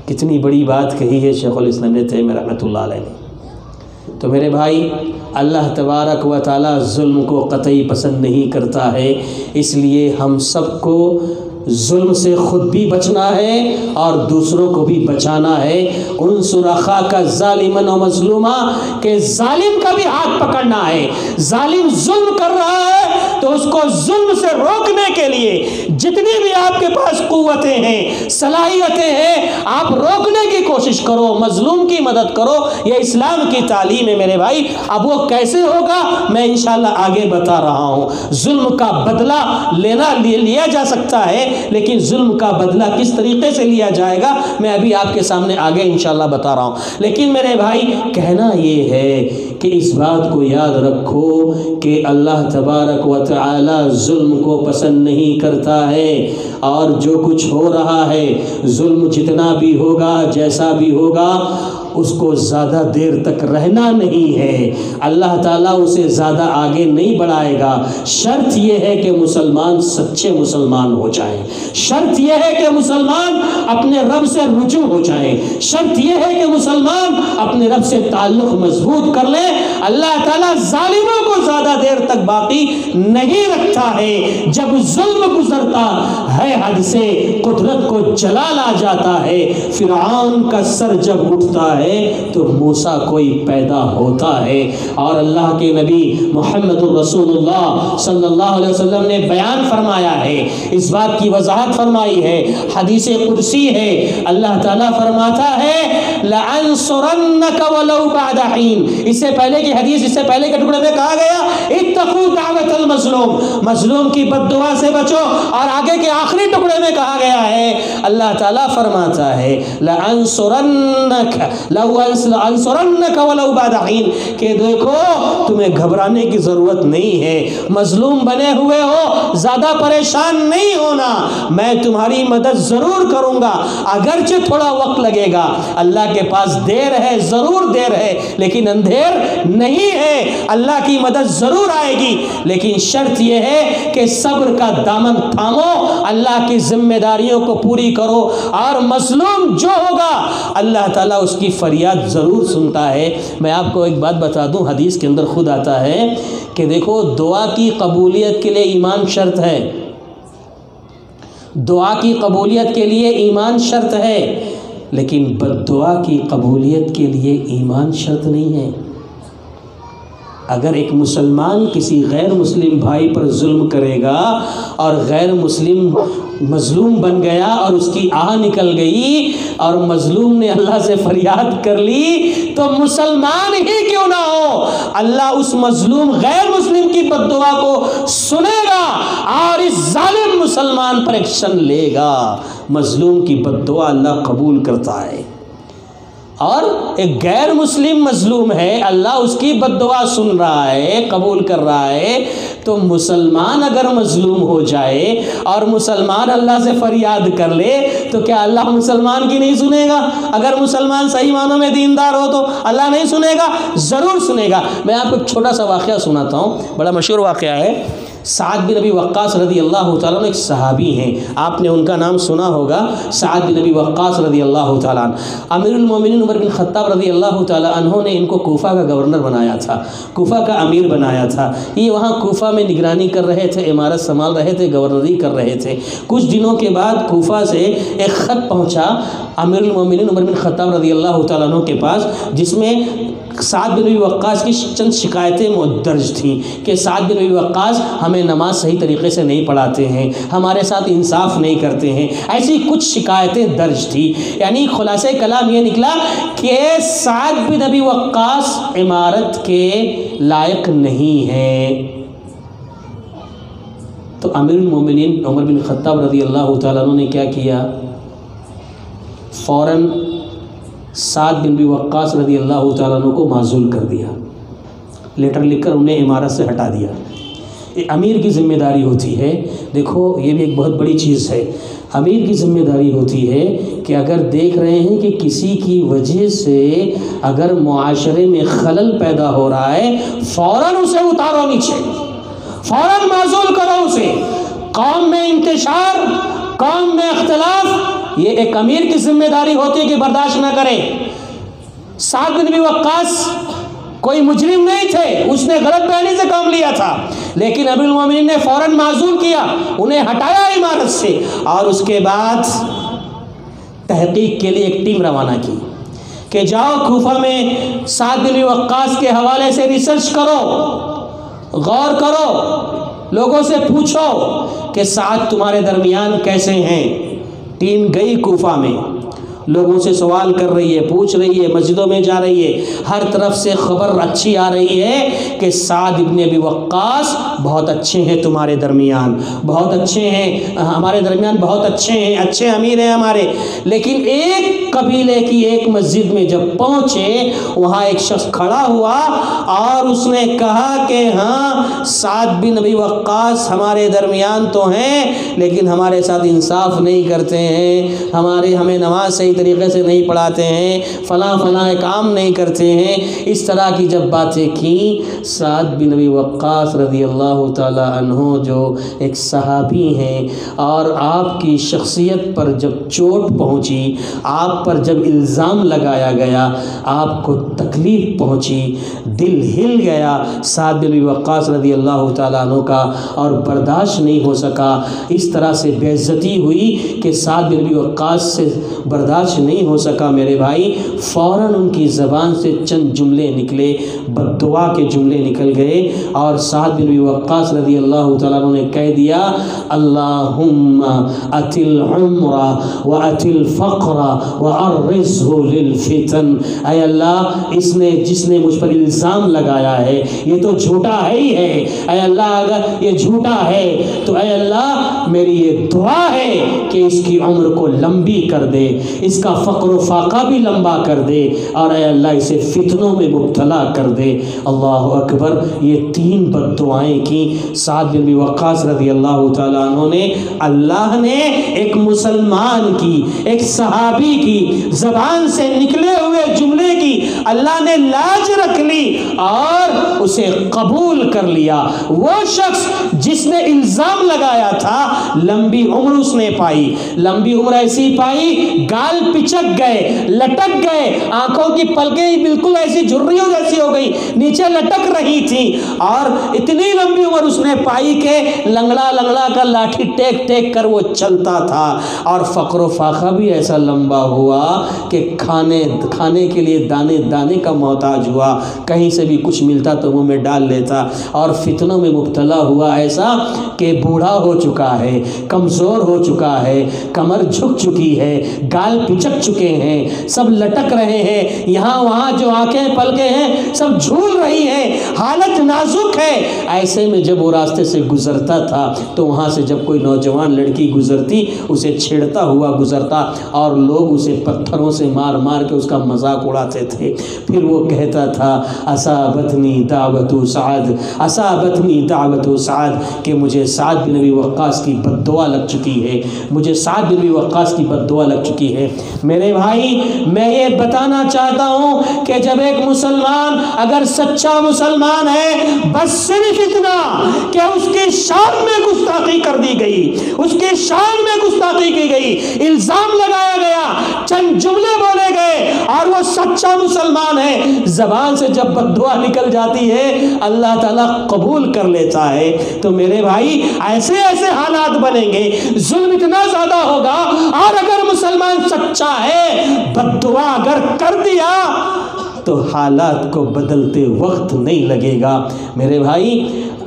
کتنی بڑی بات کہی ہے شیخ الاسلام نے تیمیہ رحمۃ اللہ علیہ نے۔ تو میرے بھائی، اللہ تبارک و تعالی ظلم کو قطعی پسند نہیں کرتا ہے، اس لیے ہم سب کو ظلم سے خود بھی بچنا ہے اور دوسروں کو بھی بچانا ہے۔ ان سرخا کا ظالمن و مظلومہ کہ ظالم کا بھی ہاتھ پکڑنا ہے۔ ظالم ظلم کر رہا ہے تو اس کو ظلم سے روکنے کے لیے جتنی بھی آپ کے پاس قوتیں ہیں، صلاحیتیں ہیں، آپ روکنے کی کوشش کرو، مظلوم کی مدد کرو، یہ اسلام کی تعلیم ہے میرے بھائی۔ اب وہ کیسے ہوگا؟ میں انشاءاللہ آگے بتا رہا ہوں۔ ظلم کا بدلہ لینا لیا جا سکتا ہے، لیکن ظلم کا بدلہ کس طریقے سے لیا جائے گا؟ میں ابھی آپ کے سامنے آگے انشاءاللہ بتا رہا ہوں۔ لیکن میرے بھائی، کہنا یہ ہے کہ اس بات کو یاد رکھو کہ اللہ تبارک و تعالی ظلم کو پسند نہیں کرتا ہے اور جو کچھ ہو رہا ہے، ظلم جتنا بھی ہوگا، جیسا بھی ہوگا اس کو زیادہ دیر تک رہنا نہیں ہے۔ اللہ تعالیٰ اسے زیادہ آگے نہیں بڑھائے گا۔ شرط یہ ہے کہ مسلمان سچے مسلمان ہو جائیں۔ شرط یہ ہے کہ مسلمان اپنے رب سے رجوع ہو جائیں۔ شرط یہ ہے کہ مسلمان اپنے رب سے تعلق مضبوط کر لیں اللہ تعالیٰ ظالموں کو زیادہ دیر تک باقی نہیں رکھتا ہے۔ جب ظلم گزرتا ہے، حد سے قدرت کو جلال آ جاتا ہے۔ فرعون کا سر جب اٹھتا ہے ہے تو موسا کوئی پیدا ہوتا ہے۔ اور اللہ کے نبی محمد الرسول اللہ صلی اللہ علیہ وسلم نے بیان فرمایا ہے۔ اس بات کی وضاحت فرمائی ہے۔ حدیث قدسی ہے۔ اللہ تعالیٰ فرماتا ہے، لَأَنصُرَنَّكَ وَلَوْ بَعْدَ حِينَ۔ اس سے پہلے کی حدیث، اس سے پہلے کے ٹکڑے میں کہا گیا اتقو دعوت المظلوم۔ مظلوم کی بد دعا سے بچو۔ اور آگے کے آخری ٹکڑے میں کہا گیا ہے، اللہ تعالیٰ فرماتا ہے، لَأَنصُرَنَّكَ حِينَ کہ دیکھو، تمہیں گھبرانے کی ضرورت نہیں ہے۔ مظلوم بنے ہوئے ہو، زیادہ پریشان نہیں ہونا۔ میں تمہاری مدد ضرور کروں گا۔ اگرچہ تھوڑا وقت لگے گا، اللہ کے پاس دیر ہے، ضرور دیر ہے، لیکن اندھیر نہیں ہے۔ اللہ کی مدد ضرور آئے گی۔ لیکن شرط یہ ہے کہ صبر کا دامن تھامو۔ اللہ کی ذمہ داریوں کو پوری کرو۔ اور مظلوم جو ہوگا، اللہ تعالیٰ اس کی فریاد ضرور سنتا ہے۔ میں آپ کو ایک بات بتا دوں، حدیث کے اندر خود آتا ہے کہ دیکھو، دعا کی قبولیت کے لیے ایمان شرط ہے۔ دعا کی قبولیت کے لیے ایمان شرط ہے، لیکن بد دعا کی قبولیت کے لیے ایمان شرط نہیں ہے۔ اگر ایک مسلمان کسی غیر مسلم بھائی پر ظلم کرے گا اور غیر مسلم مظلوم بن گیا اور اس کی آہ نکل گئی اور مظلوم نے اللہ سے فریاد کر لی، تو مسلمان ہی کیوں نہ ہو؟ اللہ اس مظلوم غیر مسلم کی بد دعا کو سنے گا اور اس ظالم مسلمان پر ایکشن لے گا۔ مظلوم کی بد دعا اللہ قبول کرتا ہے۔ اور ایک غیر مسلم مظلوم ہے، اللہ اس کی بد دعا سن رہا ہے، قبول کر رہا ہے۔ تو مسلمان اگر مظلوم ہو جائے اور مسلمان اللہ سے فریاد کر لے، تو کیا اللہ مسلمان کی نہیں سنے گا؟ اگر مسلمان صحیح معنوں میں دیندار ہو تو اللہ نہیں سنے گا؟ ضرور سنے گا۔ میں آپ کو ایک چھوٹا سا واقعہ سناتا ہوں۔ بڑا مشہور واقعہ ہے۔ سعد بن نبی وقاص رضی اللہ تعالیٰ عنہ ایک صحابی ہیں۔ آپ نے ان کا نام سنا ہوگا، سعد بن نبی وقاص رضی اللہ تعالیٰ عنہ۔ امیر المومنین عمر بن خطاب رضی اللہ تعالیٰ عنہ نے ان کو کوفہ کا گورنر بنایا تھا، کوفہ کا امیر بنایا تھا۔ یہ وہاں کوفہ میں نگرانی کر رہے تھے، عمارت سنبھال رہے تھے، گورنری کر رہے تھے۔ کچھ دنوں کے بعد کوفہ سے ایک خط پہنچا۔ امیر المومنین عمر بن خطاب رضی اللہ تعالیٰ عنہ کے پاس، جس میں سعد بن وقاص کی چند شکایتیں درج تھیں کہ سعد بن وقاص ہمیں نماز صحیح طریقے سے نہیں پڑھاتے ہیں، ہمارے ساتھ انصاف نہیں کرتے ہیں۔ ایسی کچھ شکایتیں درج تھی یعنی خلاصہ کلام یہ نکلا کہ سعد بن نبی وقاص عمارت کے لائق نہیں ہے۔ تو امیر المومنین عمر بن خطاب رضی اللہ تعالیٰ عنہ نے کیا کیا؟ فوراً سعد بن بی وقاص رضی اللہ تعالیٰ عنہ کو معزول کر دیا۔ لیٹر لکھ کر انہیں عمارت سے ہٹا دیا۔ یہ امیر کی ذمہ داری ہوتی ہے۔ دیکھو، یہ بھی ایک بہت بڑی چیز ہے۔ امیر کی ذمہ داری ہوتی ہے کہ اگر دیکھ رہے ہیں کہ کسی کی وجہ سے اگر معاشرے میں خلل پیدا ہو رہا ہے، فوراً اسے اتارو نیچے۔ فوراً معزول کرو اسے۔ قوم میں انتشار، قوم میں اختلاف یہ ایک امیر کی ذمہ داری ہوتی ہے کہ برداشت نہ کرے۔ سعد بن نبی وقاص کوئی مجرم نہیں تھے، اس نے غلط بیانی سے کام لیا تھا۔ لیکن ابی المومنین نے فوراً معذور کیا، انہیں ہٹایا عمارت سے۔ اور اس کے بعد تحقیق کے لیے ایک ٹیم روانہ کی کہ جاؤ کوفہ میں سعد بن وقاص کے حوالے سے ریسرچ کرو، غور کرو، لوگوں سے پوچھو کہ سعد تمہارے درمیان کیسے ہیں۔ ٹیم گئی کوفہ میں لوگوں سے سوال کر رہی ہے، پوچھ رہی ہے، مسجدوں میں جا رہی ہے۔ ہر طرف سے خبر اچھی آ رہی ہے کہ سعد ابن ابی وقاص بہت اچھے ہیں تمہارے درمیان۔ بہت اچھے ہیں۔ ہمارے درمیان بہت اچھے ہیں۔ اچھے امیر ہیں ہمارے۔ لیکن ایک قبیلے کی ایک مسجد میں جب پہنچے، وہاں ایک شخص کھڑا ہوا اور اس نے کہا کہ ہاں سعد بن ابی وقاص ہمارے درمیان تو ہیں، لیکن ہمارے ساتھ انصاف نہیں کرتے ہیں۔ ہمارے ہمیں نماز صحیح طریقے سے نہیں پڑھاتے ہیں، فلاں فلاں کام نہیں کرتے ہیں۔ اس طرح کی جب باتیں کیں، سعد بن نبی وقاص رضی اللہ تعالیٰ عنہ جو ایک صحابی ہیں، اور آپ کی شخصیت پر جب چوٹ پہنچی، آپ پر جب الزام لگایا گیا، آپ کو تکلیف پہنچی، دل ہل گیا۔ سعد بن وقاص رضی اللہ تعالیٰ عنہ کا اور برداشت نہیں ہو سکا۔ اس طرح سے بے عزتی ہوئی کہ سعد بن نبی وقاص سے برداشت برداشت نہیں ہو سکا میرے بھائی، فوراً ان کی زبان سے چند جملے نکلے بدعا کے جملے نکل گئے اور سعد بن وقاص رضی اللہ تعالیٰ عنہ نے کہہ دیا، اللہم ات العمر و ات الفقر و للفتن. اے اللہ، اس نے، جس نے مجھ پر الزام لگایا ہے، یہ تو جھوٹا ہے ہی ہے۔ اے اللہ، اگر یہ جھوٹا ہے، تو اے اللہ، میری یہ دعا ہے کہ اس کی عمر کو لمبی کر دے۔ اس کا فقر و فاقہ بھی لمبا کر دے اور اے اللہ اسے فتنوں میں مبتلا کر دے۔ اللہ اکبر، یہ تین بد دعائیں کی۔ سعد بن بھی وقاص رضی اللہ تعالیٰ عنہ نے اللہ نے ایک مسلمان کی، ایک صحابی کی، زبان سے نکلے ہوئے جملے کی۔ اللہ نے لاج رکھ لی اور اسے قبول کر لیا۔ وہ شخص جس نے الزام لگایا تھا، لمبی عمر اس نے پائی۔ لمبی عمر ایسی پائی، گال پچک گئے، لٹک گئے۔ آنکھوں کی پلکیں بالکل ایسی جھریوں جیسی ہو گئی نیچے لٹک رہی تھی۔ اور اتنی لمبی عمر اس نے پائی کہ لنگڑا لنگڑا کا لاٹھی ٹیک ٹیک کر وہ چلتا تھا۔ اور فقر و فاقہ بھی ایسا لمبا ہوا کہ کھانے کھانے کے لیے دانے دانے کا محتاج ہوا۔ کہیں سے بھی کچھ ملتا تو منہ میں ڈال لیتا۔ اور فتنوں میں مبتلا ہوا ایسا کہ بوڑھا ہو چکا ہے، کمزور ہو چکا ہے، کمر جھک چکی ہے، گال ڈچک چکے ہیں، سب لٹک رہے ہیں۔ یہاں وہاں جو آنکھیں پلکیں ہیں، سب جھول رہی ہیں۔ حالت نازک ہے۔ ایسے میں جب وہ راستے سے گزرتا تھا، تو وہاں سے جب کوئی نوجوان لڑکی گزرتی، اسے چھیڑتا ہوا گزرتا اور لوگ اسے پتھروں سے مار مار کے اس کا مذاق اڑاتے تھے۔ پھر وہ کہتا تھا اسابتنی دعوت و سعد اسابتنی دعوت و سعد، کہ مجھے سعد بن نبی وقاص کی بد دعا لگ چکی ہے۔ مجھے سعد بن نبی وقاص کی بد دعا لگ چکی ہے۔ میرے بھائی، میں یہ بتانا چاہتا ہوں کہ جب ایک مسلمان اگر سچا مسلمان ہے، بس صرف اتنا کہ اس کی شان میں گستاخی کر دی گئی، اس کی شان میں گستاخی کی گئی، الزام لگایا گیا، چند جملے بولے گئے، اور وہ سچا مسلمان ہے۔ زبان سے جب بدعا نکل جاتی ہے، اللہ تعالیٰ قبول کر لیتا ہے۔ تو میرے بھائی، ایسے ایسے حالات بنیں گے، ظلم اتنا زیادہ ہوگا، اور اگر مسلمان سچا بچہ ہے اگر کر دیا، تو حالات کو بدلتے وقت نہیں لگے گا۔ میرے بھائی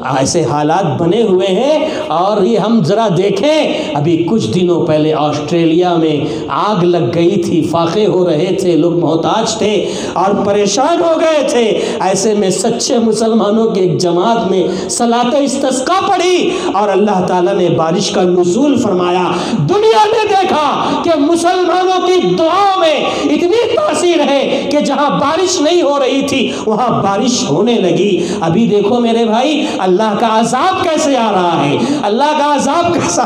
ایسے حالات بنے ہوئے ہیں اور یہ ہم ذرا دیکھیں۔ ابھی کچھ دنوں پہلے آسٹریلیا میں آگ لگ گئی تھی، فاقے ہو رہے تھے، لوگ محتاج تھے اور پریشان ہو گئے تھے۔ ایسے میں سچے مسلمانوں کی ایک جماعت میں صلاح استسکا پڑی اور اللہ تعالیٰ نے بارش کا نزول فرمایا۔ دنیا نے دیکھا کہ مسلمانوں کی دعاؤں میں اتنی تاثیر ہے کہ جہاں بارش نہیں ہو رہی تھی، وہاں بارش ہونے لگی۔ ابھی دیکھو میرے بھائی اللہ کا عذاب کیسے آ رہا ہے؟ اللہ کا عذاب کیسا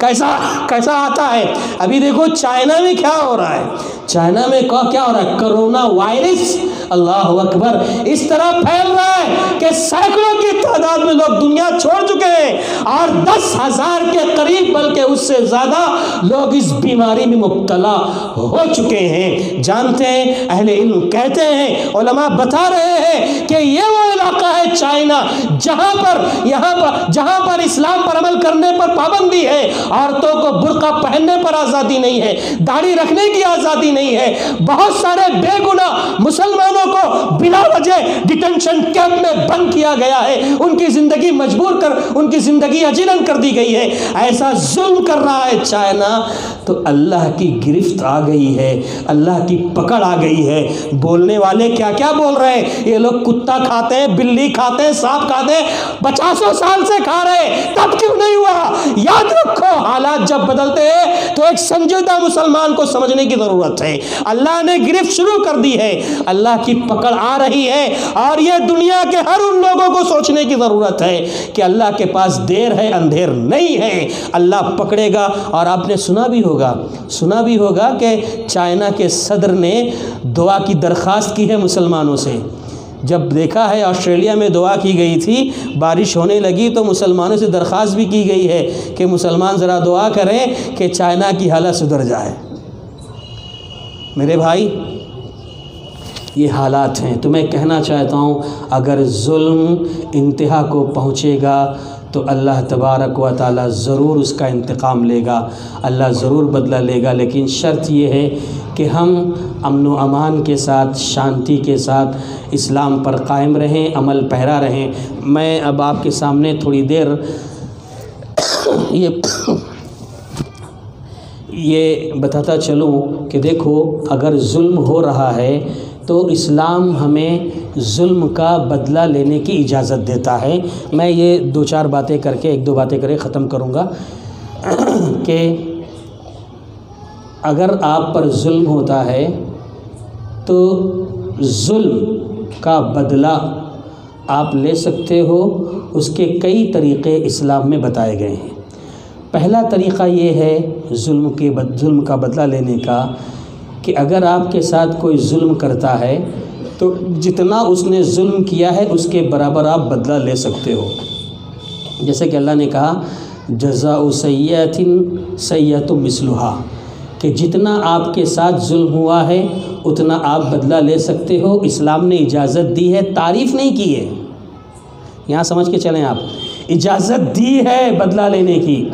کیسا کیسا آتا ہے؟ ابھی دیکھو چائنا میں کیا ہو رہا ہے؟ چائنا میں کیا ہو رہا ہے؟ کرونا وائرس اللہ اکبر، اس طرح پھیل رہا ہے کہ سینکڑوں کی تعداد میں لوگ دنیا چھوڑ چکے ہیں اور دس ہزار کے قریب بلکہ اس سے زیادہ لوگ اس بیماری میں مبتلا ہو چکے ہیں۔ جانتے ہیں، اہل علم کہتے ہیں، علماء بتا رہے ہیں کہ یہ وہ علاقہ ہے چائنا جہاں پر، یہاں پر، جہاں پر اسلام پر عمل کرنے پر پابندی ہے، عورتوں کو برقع پہننے پر آزادی نہیں ہے، داڑھی رکھنے کی آزادی نہیں ہے۔ بہت سارے بے گناہ مسلمان لوگوں کو بلا وجہ ڈیٹینشن کیمپ میں بند کیا گیا ہے۔ ان کی زندگی مجبور کر، ان کی زندگی اجیرن کر دی گئی ہے۔ ایسا ظلم کر رہا ہے چائنا۔ تو اللہ کی گرفت آ گئی ہے، اللہ کی پکڑ آ گئی ہے۔ بولنے والے کیا کیا بول رہے ہیں؟ یہ لوگ کتا کھاتے ہیں، بلی کھاتے ہیں، سانپ کھاتے ہیں، پچاسوں سال سے کھا رہے تب کیوں نہیں ہوا؟ یاد رکھو، حالات جب بدلتے ہیں تو ایک سنجیدہ مسلمان کو سمجھنے کی ضرورت ہے۔ اللہ نے گرفت شروع کر دی ہے۔ اللہ کی پکڑ آ رہی ہے اور یہ دنیا کے ہر ان لوگوں کو سوچنے کی ضرورت ہے کہ اللہ کے پاس دیر ہے، اندھیر نہیں ہے۔ اللہ پکڑے گا اور آپ نے سنا بھی ہوگا۔ ہوگا۔ سنا بھی ہوگا کہ چائنا کے صدر نے دعا کی درخواست کی ہے مسلمانوں سے۔ جب دیکھا ہے آسٹریلیا میں دعا کی گئی تھی، بارش ہونے لگی تو مسلمانوں سے درخواست بھی کی گئی ہے کہ مسلمان ذرا دعا کریں کہ چائنا کی حالت سدھر جائے۔ میرے بھائی، یہ حالات ہیں۔ تو میں کہنا چاہتا ہوں، اگر ظلم انتہا کو پہنچے گا تو اللہ تبارک و تعالیٰ ضرور اس کا انتقام لے گا۔ اللہ ضرور بدلہ لے گا، لیکن شرط یہ ہے کہ ہم امن و امان کے ساتھ، شانتی کے ساتھ اسلام پر قائم رہیں، عمل پیرا رہیں۔ میں اب آپ کے سامنے تھوڑی دیر <coughs> یہ <coughs> یہ بتاتا چلوں کہ دیکھو، اگر ظلم ہو رہا ہے تو اسلام ہمیں ظلم کا بدلہ لینے کی اجازت دیتا ہے۔ میں یہ دو چار باتیں کر کے ایک دو باتیں کر کے ختم کروں گا <clears throat> کہ اگر آپ پر ظلم ہوتا ہے تو ظلم کا بدلہ آپ لے سکتے ہو۔ اس کے کئی طریقے اسلام میں بتائے گئے ہیں۔ پہلا طریقہ یہ ہے ظلم کے بد ظلم کا بدلہ لینے کا۔ کہ اگر آپ کے ساتھ کوئی ظلم کرتا ہے، تو جتنا اس نے ظلم کیا ہے، اس کے برابر آپ بدلہ لے سکتے ہو۔ جیسے کہ اللہ نے کہا جزا سیت سیت مسلحہ کہ جتنا آپ کے ساتھ ظلم ہوا ہے، اتنا آپ بدلہ لے سکتے ہو۔ اسلام نے اجازت دی ہے، تعریف نہیں کی ہے۔ یہاں سمجھ کے چلیں آپ۔ اجازت دی ہے بدلہ لینے کی۔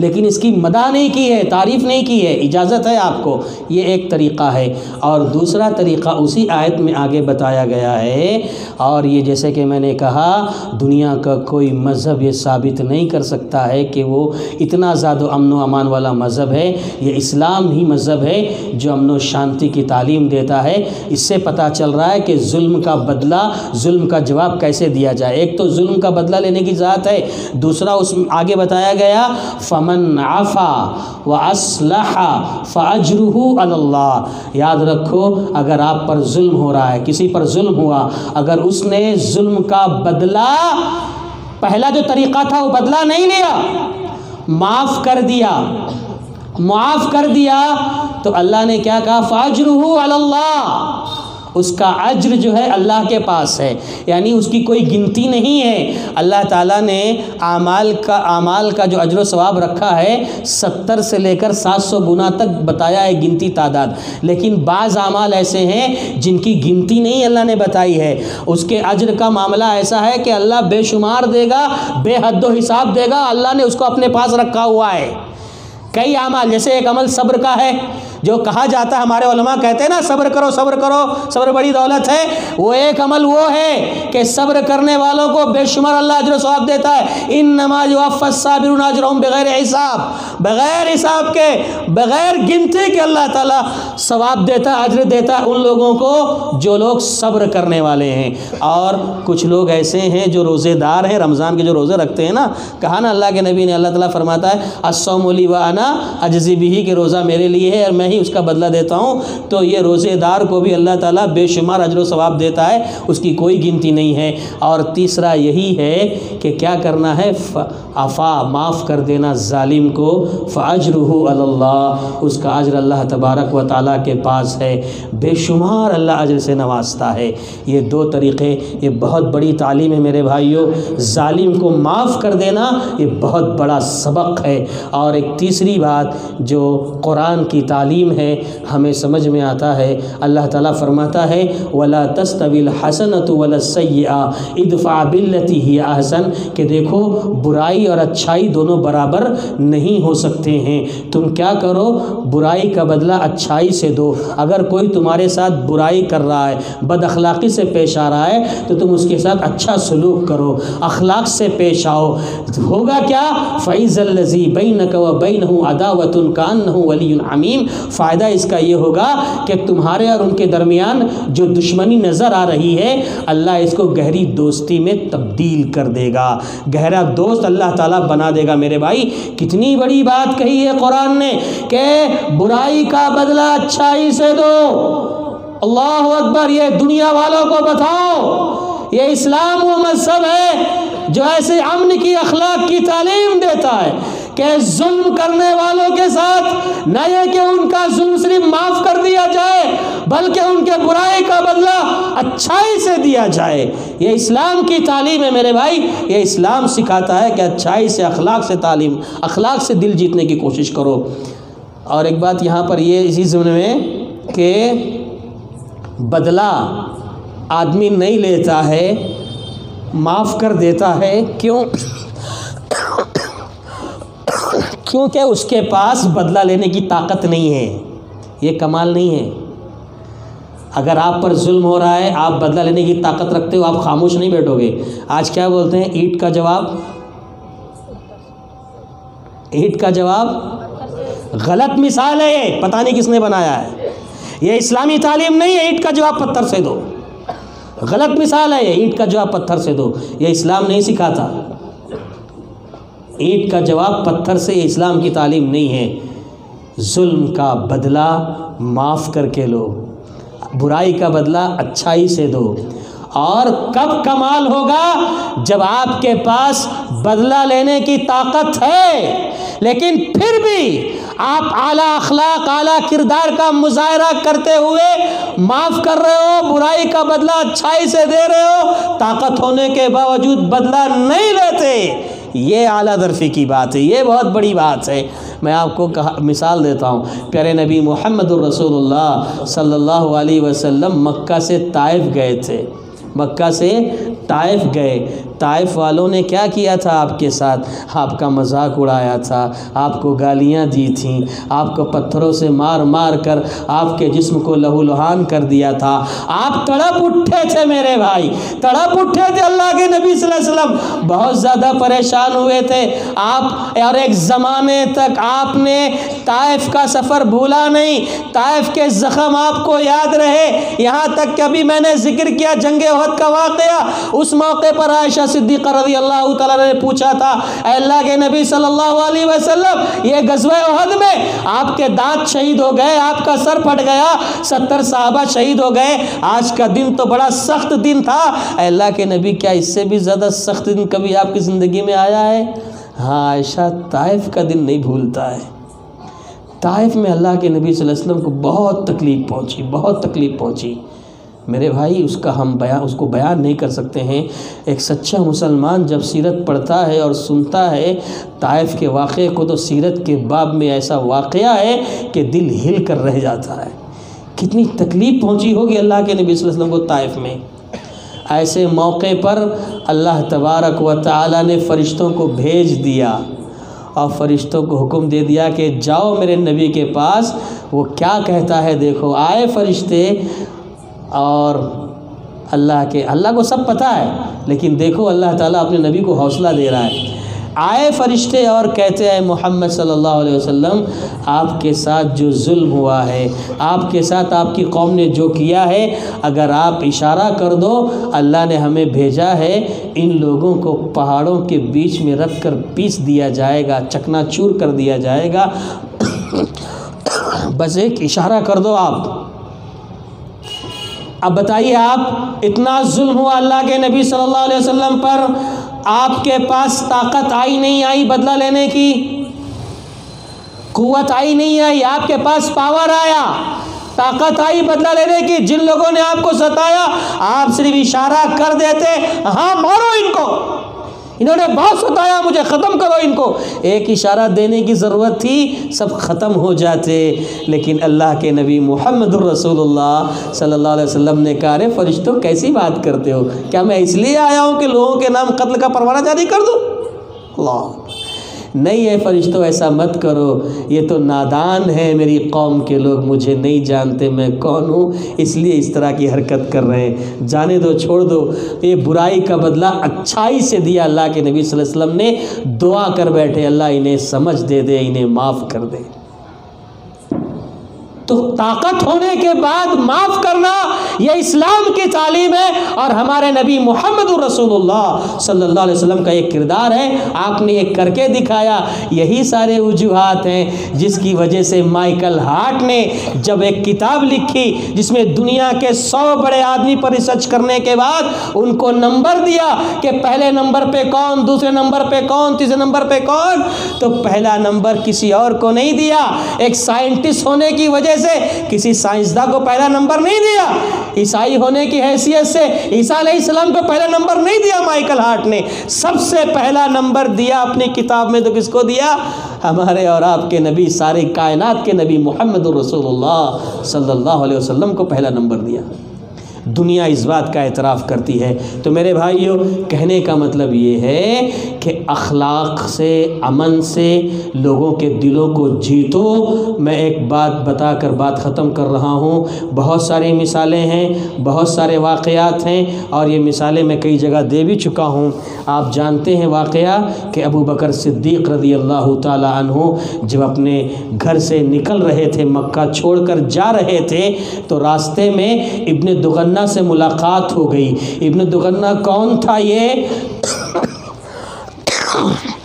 لیکن اس کی مدع نہیں کی ہے، تعریف نہیں کی ہے، اجازت ہے آپ کو۔ یہ ایک طریقہ ہے۔ اور دوسرا طریقہ اسی آیت میں آگے بتایا گیا ہے۔ اور یہ جیسے کہ میں نے کہا، دنیا کا کوئی مذہب یہ ثابت نہیں کر سکتا ہے کہ وہ اتنا زیادہ امن و امان والا مذہب ہے۔ یہ اسلام ہی مذہب ہے جو امن و شانتی کی تعلیم دیتا ہے۔ اس سے پتہ چل رہا ہے کہ ظلم کا بدلہ، ظلم کا جواب کیسے دیا جائے۔ ایک تو ظلم کا بدلہ لینے کی ذات ہے، دوسرا اس آگے بتایا گیا فمن عفا و اسلح فاجرہ اللہ یاد رکھو، اگر آپ پر ظلم ہو رہا ہے، کسی پر ظلم ہوا، اگر اس نے ظلم کا بدلہ، پہلا جو طریقہ تھا، وہ بدلہ نہیں لیا، معاف کر دیا، معاف کر دیا، تو اللہ نے کیا کہا؟ فاجرہ اللہ اس کا عجر جو ہے اللہ کے پاس ہے۔ یعنی اس کی کوئی گنتی نہیں ہے۔ اللہ تعالیٰ نے اعمال کا اعمال کا جو اجر و ثواب رکھا ہے، ستر سے لے کر سات سو گنا تک بتایا ہے گنتی تعداد۔ لیکن بعض اعمال ایسے ہیں جن کی گنتی نہیں اللہ نے بتائی ہے۔ اس کے اجر کا معاملہ ایسا ہے کہ اللہ بے شمار دے گا، بے حد و حساب دے گا، اللہ نے اس کو اپنے پاس رکھا ہوا ہے۔ کئی اعمال، جیسے ایک عمل صبر کا ہے۔ جو کہا جاتا ہے، ہمارے علماء کہتے ہیں نا، صبر کرو صبر کرو، صبر بڑی دولت ہے۔ وہ ایک عمل وہ ہے کہ صبر کرنے والوں کو بے شمار اللہ اجر و ثواب دیتا ہے۔ ان نماز صابر اجرہم بغیر حساب۔ بغیر حساب کے، بغیر گنتی کے اللہ تعالیٰ ثواب دیتا ہے اجر دیتا ہے ان لوگوں کو جو لوگ صبر کرنے والے ہیں۔ اور کچھ لوگ ایسے ہیں جو روزے دار ہیں، رمضان کے جو روزے رکھتے ہیں نا۔ کہا نا اللہ کے نبی نے، اللہ تعالیٰ فرماتا ہے اسوم علی و انا اجزی بھی کہ روزہ میرے لیے ہے اور میں ہی اس کا بدلہ دیتا ہوں، تو یہ روزے دار کو بھی اللہ تعالیٰ بے شمار اجر و ثواب دیتا ہے، اس کی کوئی گنتی نہیں ہے۔ اور تیسرا یہی ہے کہ کیا کرنا ہے؟ افا معاف کر دینا ظالم کو۔ فاجرہ اللہ اس کا اجر اللہ تبارک و تعالیٰ کے پاس ہے۔ بے شمار اللہ اجر سے نوازتا ہے۔ یہ دو طریقے، یہ بہت بڑی تعلیم ہے میرے بھائیوں ظالم کو معاف کر دینا، یہ بہت بڑا سبق ہے۔ اور ایک تیسری بات جو قرآن کی تعلیم ہے، ہمیں سمجھ میں آتا ہے۔ اللہ تعالیٰ فرماتا ہے، ولا تستویل حسنت ولا سیاح ادفع بلتی ہی احسن کہ دیکھو، برائی اور اچھائی دونوں برابر نہیں ہو سکتے ہیں۔ تم کیا کرو، برائی کا بدلہ اچھائی سے دو۔ اگر کوئی تمہارے ساتھ برائی کر رہا ہے، بد اخلاقی سے پیش آ رہا ہے، تو تم اس کے ساتھ اچھا سلوک کرو۔ اخلاق سے پیش آؤ۔ ہوگا کیا؟ فیض الزی بین و بین ہوں ادا وطن کان ہوں ولی العمیم فائدہ اس کا یہ ہوگا کہ تمہارے اور ان کے درمیان جو دشمنی نظر آ رہی ہے، اللہ اس کو گہری دوستی میں تبدیل کر دے گا۔ گہرا دوست اللہ تعالیٰ بنا دے گا۔ میرے بھائی، کتنی بڑی بات کہی ہے قرآن نے کہ برائی کا بدلہ اچھائی سے دو۔ اللہ اکبر، یہ دنیا والوں کو بتاؤ۔ یہ اسلام و مذہب ہے جو ایسے امن کی اخلاق کی تعلیم دیتا ہے۔ کہ ظلم کرنے والوں کے ساتھ نہ یہ کہ ان کا ظلم صرف معاف کر دیا جائے، بلکہ ان کے برائی کا بدلہ اچھائی سے دیا جائے۔ یہ اسلام کی تعلیم ہے میرے بھائی، یہ اسلام سکھاتا ہے کہ اچھائی سے اخلاق سے تعلیم، اخلاق سے دل جیتنے کی کوشش کرو۔ اور ایک بات یہاں پر یہ اسی ضمن میں کہ بدلہ آدمی نہیں لیتا ہے، معاف کر دیتا ہے۔ کیوں؟ کیونکہ اس کے پاس بدلہ لینے کی طاقت نہیں ہے، یہ کمال نہیں ہے۔ اگر آپ پر ظلم ہو رہا ہے، آپ بدلہ لینے کی طاقت رکھتے ہو آپ خاموش نہیں بیٹھو گے۔ آج کیا بولتے ہیں؟ اینٹ کا جواب۔ اینٹ کا جواب۔ غلط مثال ہے یہ۔ پتہ نہیں کس نے بنایا ہے۔ یہ اسلامی تعلیم نہیں ہے اینٹ کا جواب پتھر سے دو۔ غلط مثال ہے یہ۔ اینٹ کا جواب پتھر سے دو۔ یہ اسلام نہیں سکھاتا۔ اینٹ کا جواب پتھر سے اسلام کی تعلیم نہیں ہے۔ ظلم کا بدلہ معاف کر کے لو، برائی کا بدلہ اچھائی سے دو۔ اور کب کمال ہوگا جب آپ کے پاس بدلہ لینے کی طاقت ہے۔ لیکن پھر بھی آپ اعلیٰ اخلاق، اعلیٰ کردار کا مظاہرہ کرتے ہوئے معاف کر رہے ہو، برائی کا بدلہ اچھائی سے دے رہے ہو، طاقت ہونے کے باوجود بدلہ نہیں لیتے۔ یہ اعلیٰ درفی کی بات ہے، یہ بہت بڑی بات ہے۔ میں آپ کو کہا مثال دیتا ہوں۔ پیارے نبی محمد الرسول اللہ صلی اللہ علیہ وسلم مکہ سے طائف گئے تھے۔ مکہ سے طائف گئے۔ طائف والوں نے کیا کیا تھا آپ کے ساتھ؟ آپ کا مذاق اڑایا تھا، آپ کو گالیاں دی تھیں، آپ کو پتھروں سے مار مار کر آپ کے جسم کو لہو لہان کر دیا تھا۔ آپ تڑپ اٹھے تھے میرے بھائی، تڑپ اٹھے تھے اللہ کے نبی صلی اللہ علیہ وسلم۔ بہت زیادہ پریشان ہوئے تھے۔ آپ، اور ایک زمانے تک آپ نے طائف کا سفر بھولا نہیں۔ طائف کے زخم آپ کو یاد رہے۔ یہاں تک کہ ابھی میں نے ذکر کیا جنگ عہد کا واقعہ۔ اس موقع پر عائشہ صدیقہ رضی اللہ تعالیٰ نے پوچھا تھا، اے اللہ کے نبی صلی اللہ علیہ وسلم، یہ غزوہ احد میں آپ کے دانت شہید ہو گئے، آپ کا سر پھٹ گیا، ستر صحابہ شہید ہو گئے۔ آج کا دن تو بڑا سخت دن تھا۔ اے اللہ کے نبی، کیا اس سے بھی زیادہ سخت دن کبھی آپ کی زندگی میں آیا ہے؟ ہاں عائشہ، طائف کا دن نہیں بھولتا ہے۔ طائف میں اللہ کے نبی صلی اللہ علیہ وسلم کو بہت تکلیف پہنچی، بہت تکلیف پہنچی۔ میرے بھائی، اس کا ہم بیان اس کو بیان نہیں کر سکتے ہیں۔ ایک سچا مسلمان جب سیرت پڑھتا ہے اور سنتا ہے، طائف کے واقعے کو تو سیرت کے باب میں ایسا واقعہ ہے کہ دل ہل کر رہ جاتا ہے۔ کتنی تکلیف پہنچی ہوگی اللہ کے نبی صلی اللہ علیہ وسلم کو طائف میں۔ ایسے موقع پر اللہ تبارک و تعالیٰ نے فرشتوں کو بھیج دیا اور فرشتوں کو حکم دے دیا کہ جاؤ میرے نبی کے پاس، وہ کیا کہتا ہے دیکھو، آئے فرشتے اور اللہ کے اللہ کو سب پتہ ہے، لیکن دیکھو اللہ تعالیٰ اپنے نبی کو حوصلہ دے رہا ہے۔ آئے فرشتے اور کہتے ہیں، محمد صلی اللہ علیہ وسلم، آپ کے ساتھ جو ظلم ہوا ہے، آپ کے ساتھ آپ کی قوم نے جو کیا ہے، اگر آپ اشارہ کر دو، اللہ نے ہمیں بھیجا ہے، ان لوگوں کو پہاڑوں کے بیچ میں رکھ کر پیس دیا جائے گا، چکنا چور کر دیا جائے گا۔ <coughs> بس ایک اشارہ کر دو آپ۔ اب بتائیے آپ، اتنا ظلم ہوا اللہ کے نبی صلی اللہ علیہ وسلم پر، آپ کے پاس طاقت آئی نہیں آئی بدلہ لینے کی؟ قوت آئی نہیں آئی، آپ کے پاس پاور آیا، طاقت آئی بدلہ لینے کی، جن لوگوں نے آپ کو ستایا، آپ صرف اشارہ کر دیتے ہاں مارو ان کو۔ انہوں نے بہت ستایا، مجھے ختم کرو ان کو۔ ایک اشارہ دینے کی ضرورت تھی، سب ختم ہو جاتے۔ لیکن اللہ کے نبی محمد الرسول اللہ صلی اللہ علیہ وسلم نے کہا رہے فرشتوں، کیسی بات کرتے ہو؟ کیا میں اس لیے آیا ہوں کہ لوگوں کے نام قتل کا پروانہ جاری کر دوں؟ اللہ۔ نہیں ہے فرشتوں ایسا مت کرو۔ یہ تو نادان ہے میری قوم کے لوگ، مجھے نہیں جانتے میں کون ہوں۔ اس لیے اس طرح کی حرکت کر رہے ہیں۔ جانے دو، چھوڑ دو۔ یہ برائی کا بدلہ اچھائی سے دیا اللہ کے نبی صلی اللہ علیہ وسلم نے۔ دعا کر بیٹھے، اللہ انہیں سمجھ دے دے، انہیں معاف کر دے۔ تو طاقت ہونے کے بعد معاف کرنا یہ اسلام کی تعلیم ہے اور ہمارے نبی محمد الرسول اللہ صلی اللہ علیہ وسلم کا ایک کردار ہے۔ آپ نے ایک کر کے دکھایا۔ یہی سارے وجوہات ہیں جس کی وجہ سے مائیکل ہارٹ نے جب ایک کتاب لکھی جس میں دنیا کے سو بڑے آدمی پر ریسرچ کرنے کے بعد ان کو نمبر دیا کہ پہلے نمبر پہ کون، دوسرے نمبر پہ کون، تیسرے نمبر پہ کون، تو پہلا نمبر کسی اور کو نہیں دیا۔ ایک سائنٹسٹ ہونے کی وجہ سے کسی سائنسداں کو پہلا نمبر نہیں دیا۔ عیسائی ہونے کی حیثیت سے عیسیٰ علیہ السلام کو پہلا نمبر نہیں دیا مائیکل ہارٹ نے۔ سب سے پہلا نمبر دیا اپنی کتاب میں تو کس کو دیا؟ ہمارے اور آپ کے نبی سارے کائنات کے نبی محمد الرسول اللہ صلی اللہ علیہ وسلم کو پہلا نمبر دیا۔ دنیا اس بات کا اعتراف کرتی ہے۔ تو میرے بھائیوں کہنے کا مطلب یہ ہے کہ اخلاق سے، امن سے لوگوں کے دلوں کو جیتو۔ میں ایک بات بتا کر بات ختم کر رہا ہوں۔ بہت ساری مثالیں ہیں، بہت سارے واقعات ہیں اور یہ مثالیں میں کئی جگہ دے بھی چکا ہوں۔ آپ جانتے ہیں واقعہ کہ ابو بکر صدیق رضی اللہ تعالیٰ عنہ جب اپنے گھر سے نکل رہے تھے، مکہ چھوڑ کر جا رہے تھے، تو راستے میں ابن دغنہ سے ملاقات ہو گئی۔ ابن دغنہ کون تھا یہ؟ Ugh.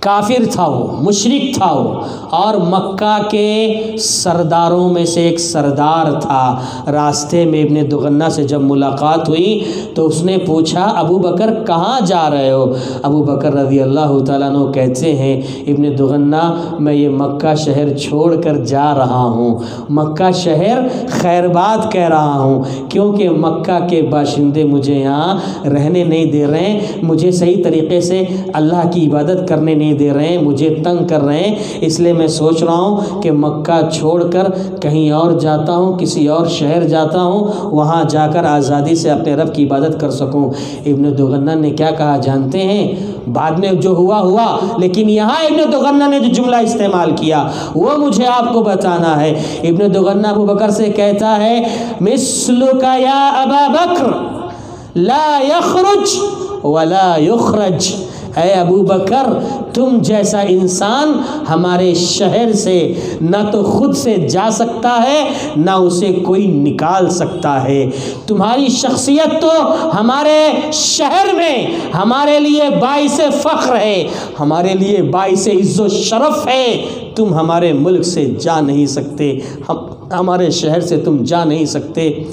کافر تھا وہ مشرق تھا وہ اور مکہ کے سرداروں میں سے ایک سردار تھا۔ راستے میں ابن دغنہ سے جب ملاقات ہوئی تو اس نے پوچھا، ابو بکر کہاں جا رہے ہو؟ ابو بکر رضی اللہ تعالیٰ عنہ کہتے ہیں، ابن دغنہ، میں یہ مکہ شہر چھوڑ کر جا رہا ہوں۔ مکہ شہر خیر بات کہہ رہا ہوں، کیونکہ مکہ کے باشندے مجھے یہاں رہنے نہیں دے رہے ہیں۔ مجھے صحیح طریقے سے اللہ کی عبادت کرنے نہیں نہیں دے رہے ہیں، مجھے تنگ کر رہے ہیں۔ اس لیے میں سوچ رہا ہوں کہ مکہ چھوڑ کر کہیں اور جاتا ہوں، کسی اور شہر جاتا ہوں، وہاں جا کر آزادی سے اپنے رب کی عبادت کر سکوں۔ ابن دغنہ نے کیا کہا؟ جانتے ہیں؟ بعد میں جو ہوا ہوا۔ لیکن یہاں ابن دغنہ نے جو جملہ استعمال کیا، وہ مجھے آپ کو بتانا ہے۔ ابن دغنہ ابو بکر سے کہتا ہے مثل کا یا ابا بکر، لا یخرج ولا یخرج. اے ابو بکر، تم جیسا انسان ہمارے شہر سے نہ تو خود سے جا سکتا ہے، نہ اسے کوئی نکال سکتا ہے۔ تمہاری شخصیت تو ہمارے شہر میں ہمارے لیے باعث فخر ہے، ہمارے لیے باعث عز و شرف ہے۔ تم ہمارے ملک سے جا نہیں سکتے، ہم ہمارے شہر سے تم جا نہیں سکتے۔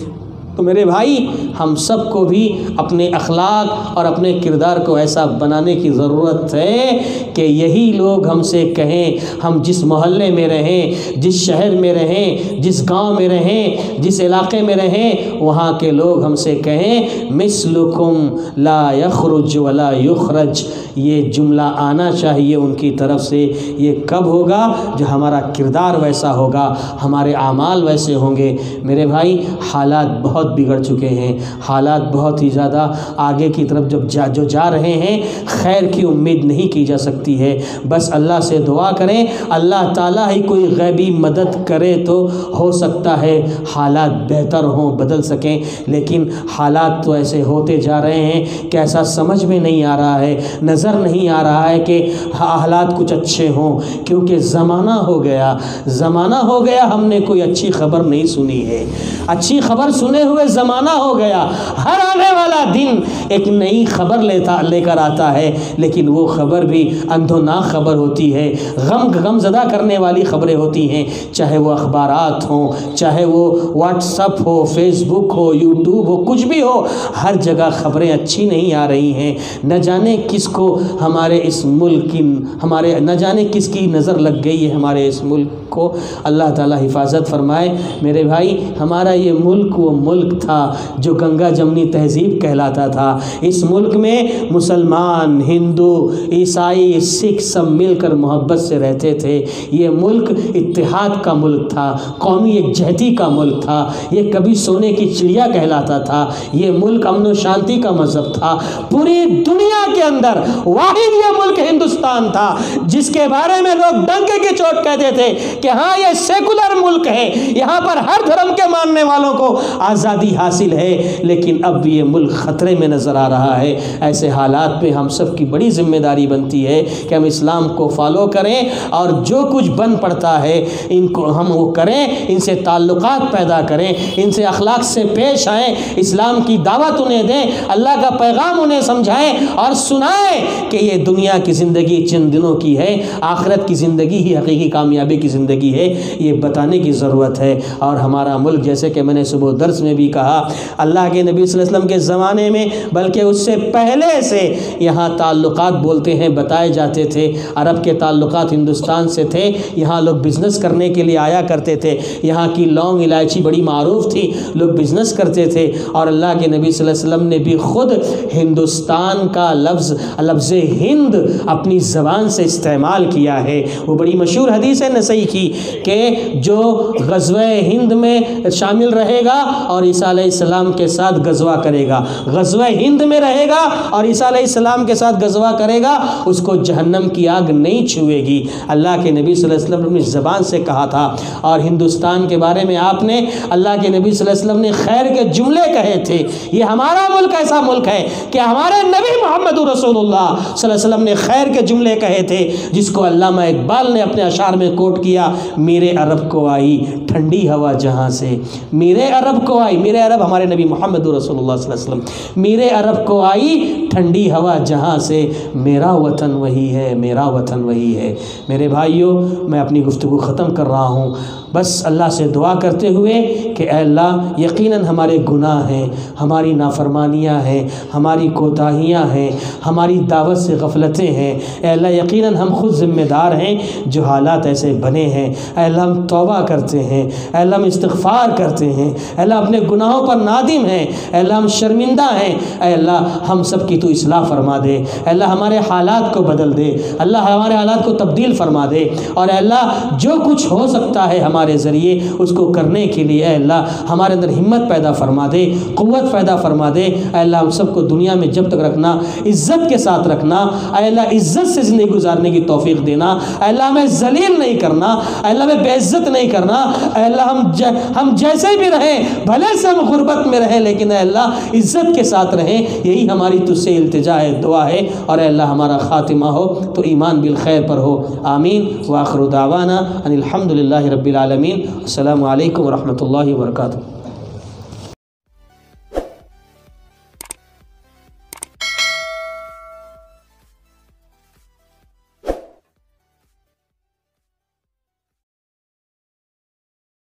تو میرے بھائی، ہم سب کو بھی اپنے اخلاق اور اپنے کردار کو ایسا بنانے کی ضرورت ہے کہ یہی لوگ ہم سے کہیں، ہم جس محلے میں رہیں، جس شہر میں رہیں، جس گاؤں میں رہیں، جس علاقے میں رہیں، وہاں کے لوگ ہم سے کہیں، مثلکم لا یخرج ولا یخرج. یہ جملہ آنا چاہیے ان کی طرف سے۔ یہ کب ہوگا؟ جو ہمارا کردار ویسا ہوگا، ہمارے اعمال ویسے ہوں گے۔ میرے بھائی، حالات بہت بگڑ چکے ہیں۔ حالات بہت ہی زیادہ آگے کی طرف جب جا جو جا رہے ہیں، خیر کی امید نہیں کی جا سکتی ہے۔ بس اللہ سے دعا کریں، اللہ تعالیٰ ہی کوئی غیبی مدد کرے تو ہو سکتا ہے۔ حالات بہتر ہوں، بدل سکیں۔ لیکن حالات تو ایسے ہوتے جا رہے ہیں کہ ایسا سمجھ میں نہیں آ رہا ہے، نظر نہیں آ رہا ہے کہ حالات کچھ اچھے ہوں۔ کیونکہ زمانہ ہو گیا، زمانہ ہو گیا، ہم نے کوئی اچھی خبر نہیں سنی ہے۔ اچھی خبر سنے ہوئے زمانہ ہو گیا۔ ہر آنے والا دن ایک نئی خبر لیتا، لے کر آتا ہے، لیکن وہ خبر بھی اندھوناک خبر ہوتی ہے۔ غم غم زدہ کرنے والی خبریں ہوتی ہیں۔ چاہے وہ اخبارات ہوں، چاہے وہ واٹس اپ ہو فیس بک ہو، یوٹیوب ہو، کچھ بھی ہو، ہر جگہ خبریں اچھی نہیں آ رہی ہیں۔ نہ جانے کس کو ہمارے اس ملک کی، ہمارے، نہ جانے کس کی نظر لگ گئی ہے ہمارے اس ملک کو۔ اللہ تعالیٰ حفاظت فرمائے۔ میرے بھائی، ہمارا یہ ملک وہ ملک تھا جو گنگا جمنی تہذیب کہلاتا تھا۔ اس ملک میں مسلمان، ہندو، عیسائی، سکھ سب مل کر محبت سے رہتے تھے۔ یہ ملک اتحاد کا ملک تھا، قومی یکجہتی کا ملک تھا۔ یہ کبھی سونے کی چڑیا کہلاتا تھا۔ یہ ملک امن و شانتی کا مذہب تھا۔ پوری دنیا کے اندر واحد یہ ملک ہندوستان تھا، جس کے بارے میں لوگ ڈنکے کی چوٹ کہتے تھے کہ ہاں یہ سیکولر ملک ہے۔ یہاں پر ہر دھرم کے ماننے والوں کو آزادی حاصل ہے، لیکن اب یہ ملک خطرے میں نظر آ رہا ہے۔ ایسے حالات میں ہم سب کی بڑی ذمہ داری بنتی ہے کہ ہم اسلام کو فالو کریں اور جو کچھ بن پڑتا ہے، ان کو ہم وہ کریں، ان سے تعلقات پیدا کریں، ان سے اخلاق سے پیش آئیں۔ اسلام کی دعوت انہیں دیں، اللہ کا پیغام انہیں سمجھائیں اور سنائیں کہ یہ دنیا کی زندگی چند دنوں کی ہے، آخرت کی زندگی ہی حقیقی کامیابی کی زندگی ہے۔ یہ بتانے کی ضرورت ہے۔ اور ہمارا ملک، جیسے کہ میں نے صبح درس میں بھی کہا۔ اللہ کے نبی صلی اللہ علیہ وسلم کے زمانے میں، بلکہ اس سے پہلے سے یہاں تعلقات بولتے ہیں، بتائے جاتے تھے۔ عرب کے تعلقات ہندوستان سے تھے۔ یہاں لوگ بزنس کرنے کے لیے آیا کرتے تھے۔ یہاں کی لونگ الائچی بڑی معروف تھی۔ لوگ بزنس کرتے تھے۔ اور اللہ کے نبی صلی اللہ علیہ وسلم نے بھی خود ہندوستان کا لفظ لفظ ہند اپنی زبان سے استعمال کیا ہے۔ وہ بڑی مشہور حدیث ہے نسائی کی کہ جو غزوہ ہند میں شامل رہے گا اور عیسیٰ علیہ السلام کے ساتھ غزوہ کرے گا۔ غزوہ ہند میں رہے گا اور عیسیٰ علیہ السلام کے ساتھ غزوہ کرے گا، اس کو جہنم کی آگ نہیں چھوئے گی۔ اللہ کے نبی صلی اللہ علیہ وسلم نے زبان سے کہا تھا۔ اور ہندوستان کے بارے میں آپ نے اللہ کے نبی صلی اللہ علیہ وسلم نے خیر کے جملے کہے تھے۔ یہ ہمارا ملک ایسا ملک ہے کہ ہمارے نبی محمد رسول اللہ صلی اللہ علیہ وسلم نے خیر کے جملے کہے تھے، جس کو علامہ اقبال نے اپنے اشعار میں کوٹ کیا، میرے عرب کو آئی ٹھنڈی ہوا جہاں سے۔ میرے عرب کو آئی میرے عرب، ہمارے نبی محمد رسول اللہ صلی اللہ علیہ وسلم، میرے عرب کو آئی ٹھنڈی ہوا جہاں سے میرا وطن وہی ہے، میرا وطن وہی ہے۔ میرے بھائیوں میں اپنی گفتگو ختم کر رہا ہوں۔ بس اللہ سے دعا کرتے ہوئے کہ اے اللہ، یقیناً ہمارے گناہ ہیں، ہماری نافرمانیاں ہیں، ہماری کوتاہیاں ہیں، ہماری دعوت سے غفلتیں ہیں۔ اے اللہ، یقیناً ہم خود ذمہ دار ہیں جو حالات ایسے بنے ہیں۔ اے اللہ، ہم توبہ کرتے ہیں۔ اے اللہ، ہم استغفار کرتے ہیں۔ اے اللہ اپنے گناہوں پر نادم ہیں۔ اے اللہ، ہم شرمندہ ہیں۔ اے اللہ، ہم سب کی تو اصلاح فرما دے۔ اے اللہ، ہمارے حالات کو بدل دے۔ اللہ، ہمارے حالات کو تبدیل فرما دے۔ اور اے اللہ، جو کچھ ہو سکتا ہے ہمارے ذریعے اس کو کرنے کے لیے، اے اللہ، ہمارے اندر ہمت پیدا فرما دے، قوت پیدا فرما دے۔ اے اللہ، ہم سب کو دنیا میں جب تک رکھنا، عزت کے ساتھ رکھنا۔ اے اللہ، عزت سے زندگی گزارنے کی توفیق دینا۔ اے اللہ، ہمیں ذلیل نہیں کرنا۔ اے اللہ، ہمیں بے عزت نہیں کرنا۔ اے اللہ، ہم ج... ہم جیسے بھی رہیں، بھلے سے ہم غربت میں رہیں، لیکن اے اللہ، عزت کے ساتھ رہیں۔ یہی ہماری تجھ سے التجا ہے، دعا ہے۔ اور اے اللہ، ہمارا خاتمہ ہو، تو ایمان بالخیر پر ہو۔ آمین۔ واخر دعوانا ان الحمد للہ رب العالمین۔ العالمين. السلام عليكم ورحمة الله وبركاته.